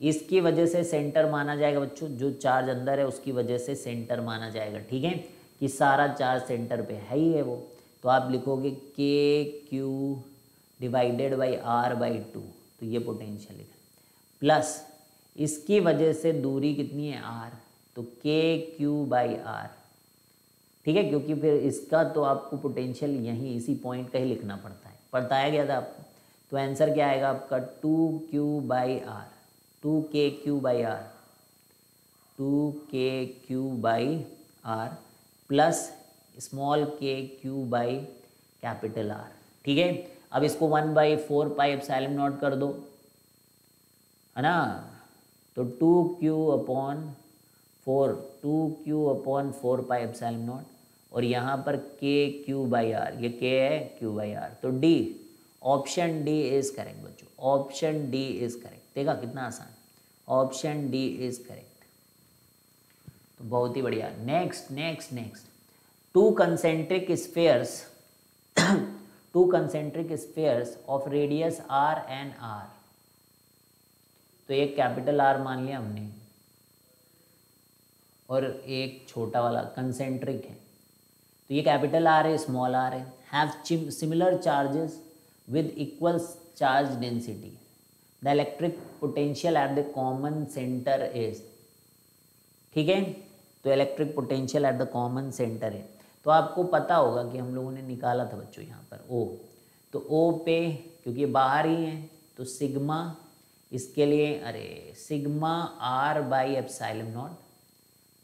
इसकी वजह से सेंटर माना जाएगा बच्चों, जो चार्ज अंदर है उसकी वजह से सेंटर माना जाएगा, ठीक है? कि सारा चार्ज सेंटर पे है ही है वो। तो आप लिखोगे k q divided by R by two तो ये पोटेंशियल लिखा प्लस इसकी वजह से दूरी कितनी है? आर तो के क्यू बाई आर ठीक है? क्योंकि फिर इसका तो आपको पोटेंशियल यहीं इसी पॉइंट का ही लिखना पड़ता है। बताया गया था आपको। तो आंसर क्या आएगा आपका? Two q by R two k q by R two k q by R plus small k q by capital R ठीक है? अब इसको one by four pi epsilon naught कर दो। है ना? तो two q upon four, two q upon four pi epsilon naught और यहाँ पर के क्यू बाई आर ये के है क्यू बाई आर तो D option D is correct बच्चों ऑप्शन डी इज़ करेक्ट देखा कितना आसान ऑप्शन डी इज़ करेक्ट तो बहुत ही बढ़िया next next next two concentric spheres two concentric spheres of radius R and R तो एक कैपिटल आर मान लिया हमने। और एक छोटा वाला कंसेंट्रिक है। तो ये कैपिटल आर है स्मॉल आर है। Have similar charges with equal charge density the electric potential at the common center is ठीक है? तो electric potential at the common center है। तो आपको पता होगा कि हम लोगों ने निकाला था बच्चों यहाँ पर ओ तो ओ पे, क्योंकि बाहर ही है तो सिग्मा इसके लिए, अरे sigma R by epsilon naught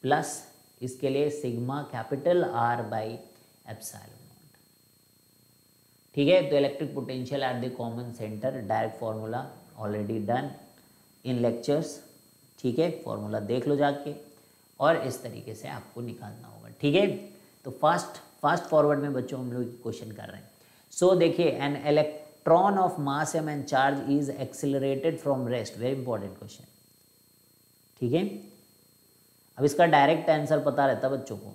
plus इसके लिए sigma capital R by epsilon naught ठीक है? तो electric potential at the common center direct formula already done in lectures ठीक है? फॉर्मूला देख लो जाके और इस तरीके से आपको निकालना होगा। ठीक है? तो फास्ट फास्ट फॉरवर्ड में बच्चों, हम लोग क्वेश्चन कर रहे हैं। सो देखिए an elect electron of mass m and charge is accelerated from rest. Very important question. ठीक है? अब इसका डायरेक्ट आंसर पता रहता बच्चों को,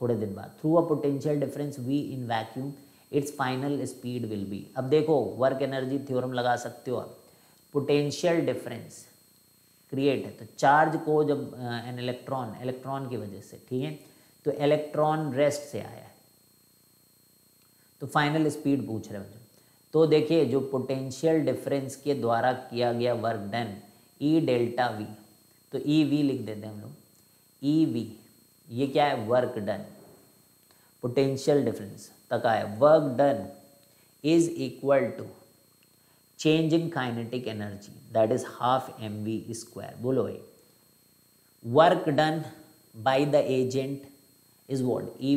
थोड़े दिन बाद। Through a potential difference V in vacuum its final speed will be अब देखो वर्क एनर्जी थ्योरम लगा सकते हो आप। पोटेंशियल डिफरेंस क्रिएट है। तो चार्ज को जब एन इलेक्ट्रॉन इलेक्ट्रॉन की वजह से, ठीक है? तो इलेक्ट्रॉन रेस्ट से आया है। तो फाइनल स्पीड पूछ रहे बच्चों। तो देखिए, जो पोटेंशियल डिफरेंस के द्वारा किया गया work done e delta V तो ई वी लिख देते हैं हम लोग। ई वी ये क्या है? वर्क डन पोटेंशियल डिफरेंस तक आया work done is equal to change in kinetic energy that is half m v square बोलो भाई। Work done by the agent is what e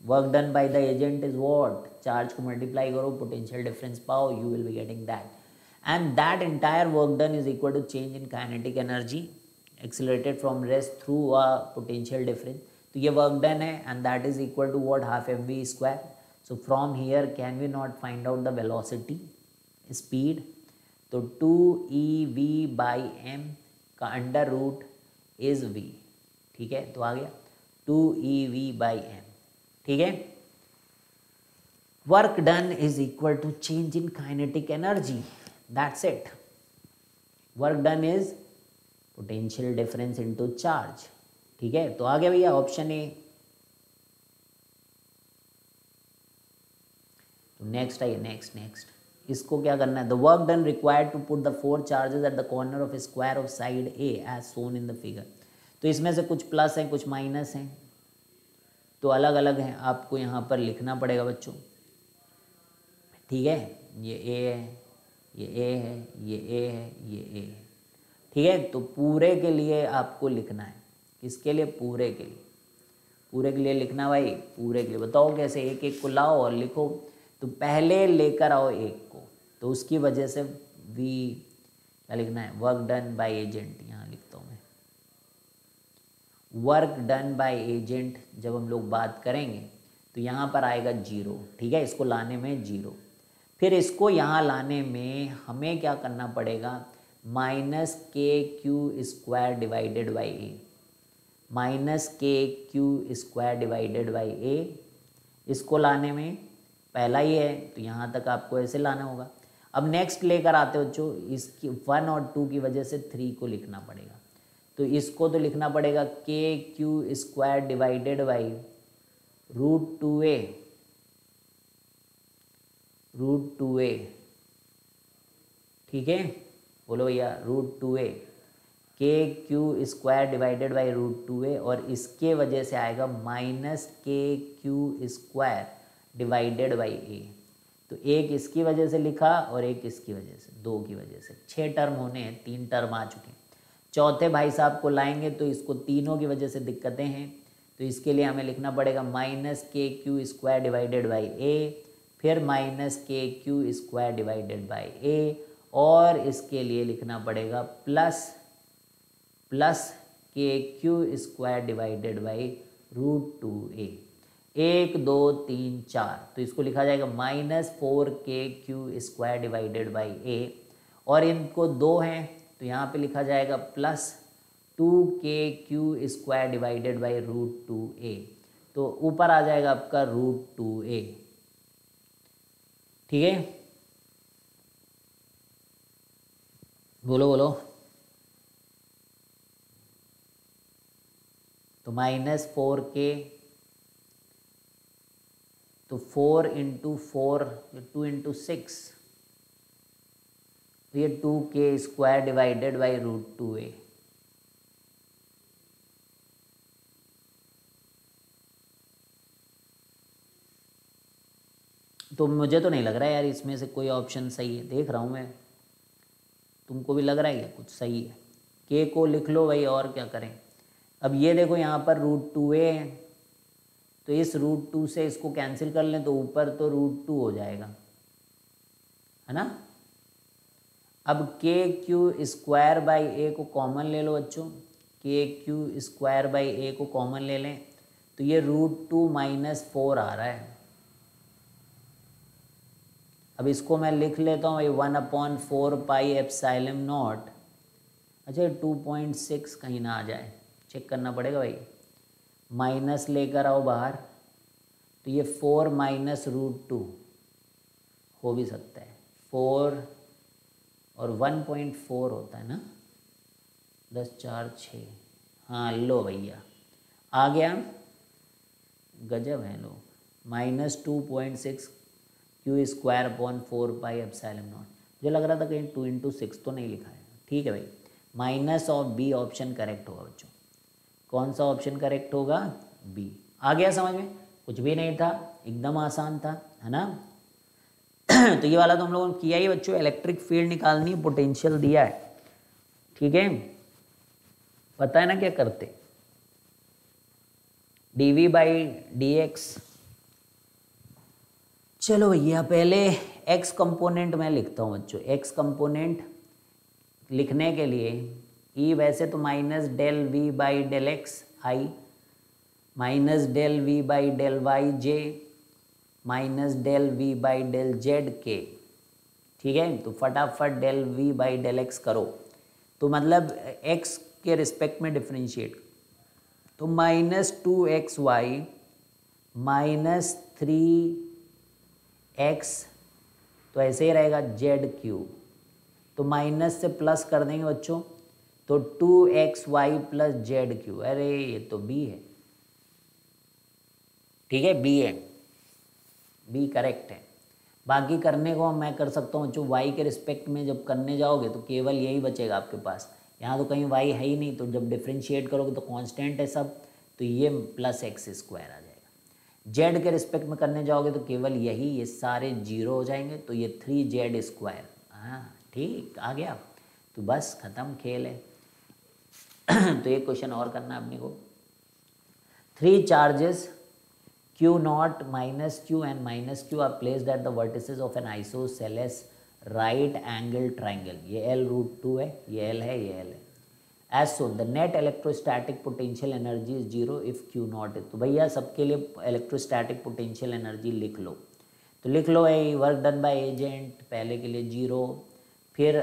work done by the agent is what charge को multiply करो potential difference पाओ you will be getting that and that entire work done is equal to change in kinetic energy accelerated from rest through a potential difference तो ये work done है and that is equal to what half m v square so from here can we not find out the velocity speed तो two e v by m का under root is v ठीक है? तो आ गया. Two e v by m ठीक है? Work done is equal to change in kinetic energy that's it work done is potential difference into charge ठीक है? तो आ गया भैया ऑप्शन ए तो नेक्स्ट आइए नेक्स्ट नेक्स्ट इसको क्या करना है? The work done required to put the four charges at the corner of square of side a as shown in the figure तो इसमें से कुछ प्लस हैं, कुछ माइनस हैं। तो अलग अलग हैं। आपको यहाँ पर लिखना पड़ेगा बच्चों। ठीक है? ये ए है, ये ए है, ये ए है, ये ए है। ठीक है? तो पूरे के लिए आपको लिखना है। किसके लिए? पूरे के लिए। पूरे के लिए लिखना भाई, पूरे के लिए। बताओ कैसे एक एक को लाओ और लिखो। तो पहले लेकर आओ एक को। तो उसकी वजह से वी क्या लिखना है? Work done by agent. Work done by agent जब हम लोग बात करेंगे तो यहाँ पर आएगा ज़ीरो ठीक है? इसको लाने में ज़ीरो फिर इसको यहाँ लाने में हमें क्या करना पड़ेगा? Minus k q square divided by a minus k q square divided by a इसको लाने में पहला ही है तो यहाँ तक आपको ऐसे लाना होगा। अब नेक्स्ट लेकर आते हो जो इसकी वन और टू की वजह से थ्री को लिखना पड़ेगा। तो इसको तो लिखना पड़ेगा k q square divided by root two a root two a ठीक है? बोलो भैया root two a k q square divided by root two a और इसके वजह से आएगा minus k q square divided by a तो एक इसकी वजह से लिखा और एक इसकी वजह से, दो की वजह से। छः टर्म होने हैं, तीन टर्म आ चुके हैं। चौथे भाई साहब को लाएँगे तो इसको तीनों की वजह से दिक्कतें हैं। तो इसके लिए हमें लिखना पड़ेगा minus k q square divided by a, फिर minus k q square divided by a, और इसके लिए लिखना पड़ेगा plus plus k q square divided by root two a. एक, दो, तीन, चार तो इसको लिखा जाएगा minus four k q square divided by a, और इनको दो हैं तो यहाँ पे लिखा जाएगा plus two k q square divided by root two a तो ऊपर आ जाएगा आपका रूट टू ए ठीक है? बोलो बोलो। तो माइनस फोर के तो four into four two into six तो ये two k square divided by root two a. तो मुझे तो नहीं लग रहा है यार इसमें से कोई ऑप्शन सही है। देख रहा हूँ मैं। तुमको भी लग रहा है क्या? कुछ सही है। के को लिख लो भाई, और क्या करें? अब ये देखो यहाँ पर रूट टू ए है। तो इस रूट टू से इसको कैंसिल कर लें तो ऊपर तो रूट टू हो जाएगा। है ना? अब k Q square by a को कॉमन ले लो बच्चों। के क्यू स्क्वायर बाई ए को कॉमन ले लें। तो ये रूट टू माइनस फोर आ रहा है। अब इसको मैं लिख लेता हूँ, ये one upon four pi epsilon naught अच्छा टू पॉइंट सिक्स कहीं ना आ जाए। चेक करना पड़ेगा भाई। माइनस लेकर आओ बाहर। तो ये फोर माइनस रूट टू हो भी सकता है। फोर और वन पॉइंट फोर होता है ना? दस चार छ हाँ लो भैया। आ गया। गजब है लो। Minus two point six q square upon four pi epsilon naught मुझे लग रहा था कहीं टू इंटू सिक्स तो नहीं लिखा है। ठीक है भाई। Minus of B option correct होगा बच्चों। कौन सा ऑप्शन करेक्ट होगा? बी आ गया समझ में? कुछ भी नहीं था। एकदम आसान था। है ना? *clears throat* तो ये वाला तो हम लोगों ने किया ही, बच्चों इलेक्ट्रिक फ़ील्ड निकालनी पोटेंशियल दिया है। ठीक है? पता है ना क्या करते? D v by d x चलो भैया, पहले एक्स कंपोनेंट मैं लिखता हूँ बच्चों। एक्स कंपोनेंट लिखने के लिए ई e वैसे तो minus del v by del x i minus del v by del y j minus del v by del z k ठीक है? तो फटाफट del v by del x करो। तो मतलब एक्स के रिस्पेक्ट में डिफ्रेंशिएट तो minus two x y minus three x तो ऐसे ही रहेगा जेड क्यू तो माइनस से प्लस कर देंगे बच्चों। तो two x y plus z q अरे, ये तो बी है। ठीक है? बी है। बी करेक्ट है। बाकी करने को मैं कर सकता हूँ, जो वाई के रिस्पेक्ट में जब करने जाओगे तो केवल यही बचेगा आपके पास। यहाँ तो कहीं वाई है ही नहीं तो जब डिफ्रेंशिएट करोगे तो कांस्टेंट है सब तो ये प्लस एक्स स्क्वायर आ जाएगा। जेड के रिस्पेक्ट में करने जाओगे तो केवल यही, ये सारे ज़ीरो हो जाएँगे तो ये थ्री जेड स्क्वायर हाँ ठीक, आ गया। तो बस ख़त्म, खेल है। *clears throat* तो एक क्वेश्चन और करना है अपने को। Three charges q naught minus q and minus q are placed at the vertices of an isosceles right angle triangle ये l root टू है ये l है ये l है as shown the net electrostatic potential energy is zero if q naught है तो भैया सबके लिए electrostatic potential energy लिख लो तो लिख लो है वर्क डन बाय एजेंट पहले के लिए ज़ीरो फिर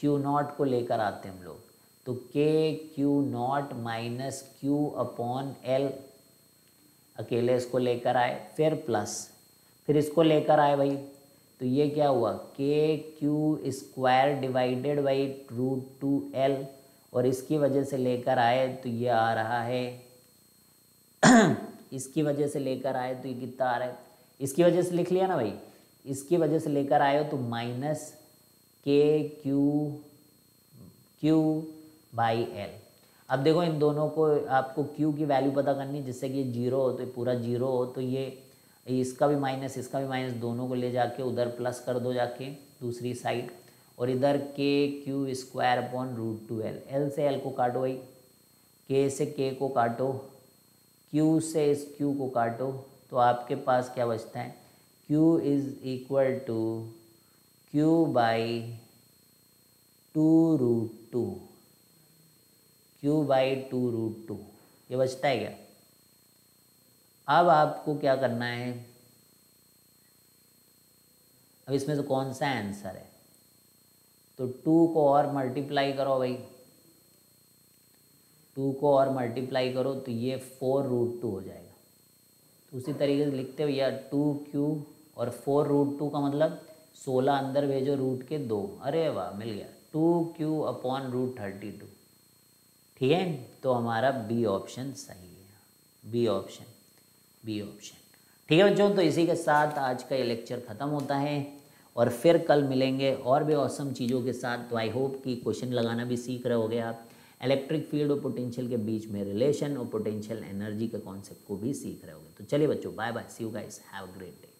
क्यू नॉट को लेकर आते हैं हम लोग तो k q naught minus q upon l अकेले इसको लेकर आए, फिर प्लस फिर इसको लेकर आए भाई। तो ये क्या हुआ? K q square divided by root two l और इसकी वजह से लेकर आए तो ये आ रहा है। *clears throat* इसकी वजह से लेकर आए तो ये कितना आ रहा है? इसकी वजह से लिख लिया ना भाई? इसकी वजह से लेकर आए हो तो माइनस के क्यू क्यू बाई एल अब देखो इन दोनों को आपको क्यू की वैल्यू पता करनी है, जिससे कि ये ज़ीरो हो तो पूरा ज़ीरो हो तो ये इसका भी माइनस इसका भी माइनस दोनों को ले जाके उधर प्लस कर दो जाके दूसरी साइड और इधर k q square upon root two l l से एल को काटो भाई। के से के को काटो। क्यू से इस क्यू को काटो। तो आपके पास क्या बचता है? Q is equal to q by two root two q by two root two ये बचता है क्या? अब आपको क्या करना है? अब इसमें से कौन सा आंसर है? तो टू को और मल्टीप्लाई करो भाई। टू को और मल्टीप्लाई करो तो ये फोर रूट टू हो जाएगा। तो उसी तरीके से लिखते हो या टू क्यू और फोर रूट टू का मतलब सोलह अंदर भेजो रूट के दो। अरे वाह, मिल गया। Two q upon root thirty two ठीक है? तो हमारा बी ऑप्शन सही है। बी ऑप्शन बी ऑप्शन ठीक है बच्चों? तो इसी के साथ आज का ये लेक्चर ख़त्म होता है और फिर कल मिलेंगे और भी औसम चीज़ों के साथ। तो आई होप कि क्वेश्चन लगाना भी सीख रहे होगे आप। इलेक्ट्रिक फ़ील्ड और पोटेंशियल के बीच में रिलेशन और पोटेंशियल एनर्जी के कॉन्सेप्ट को भी सीख रहे होगे। तो चलिए बच्चों bye bye see you guys have a great day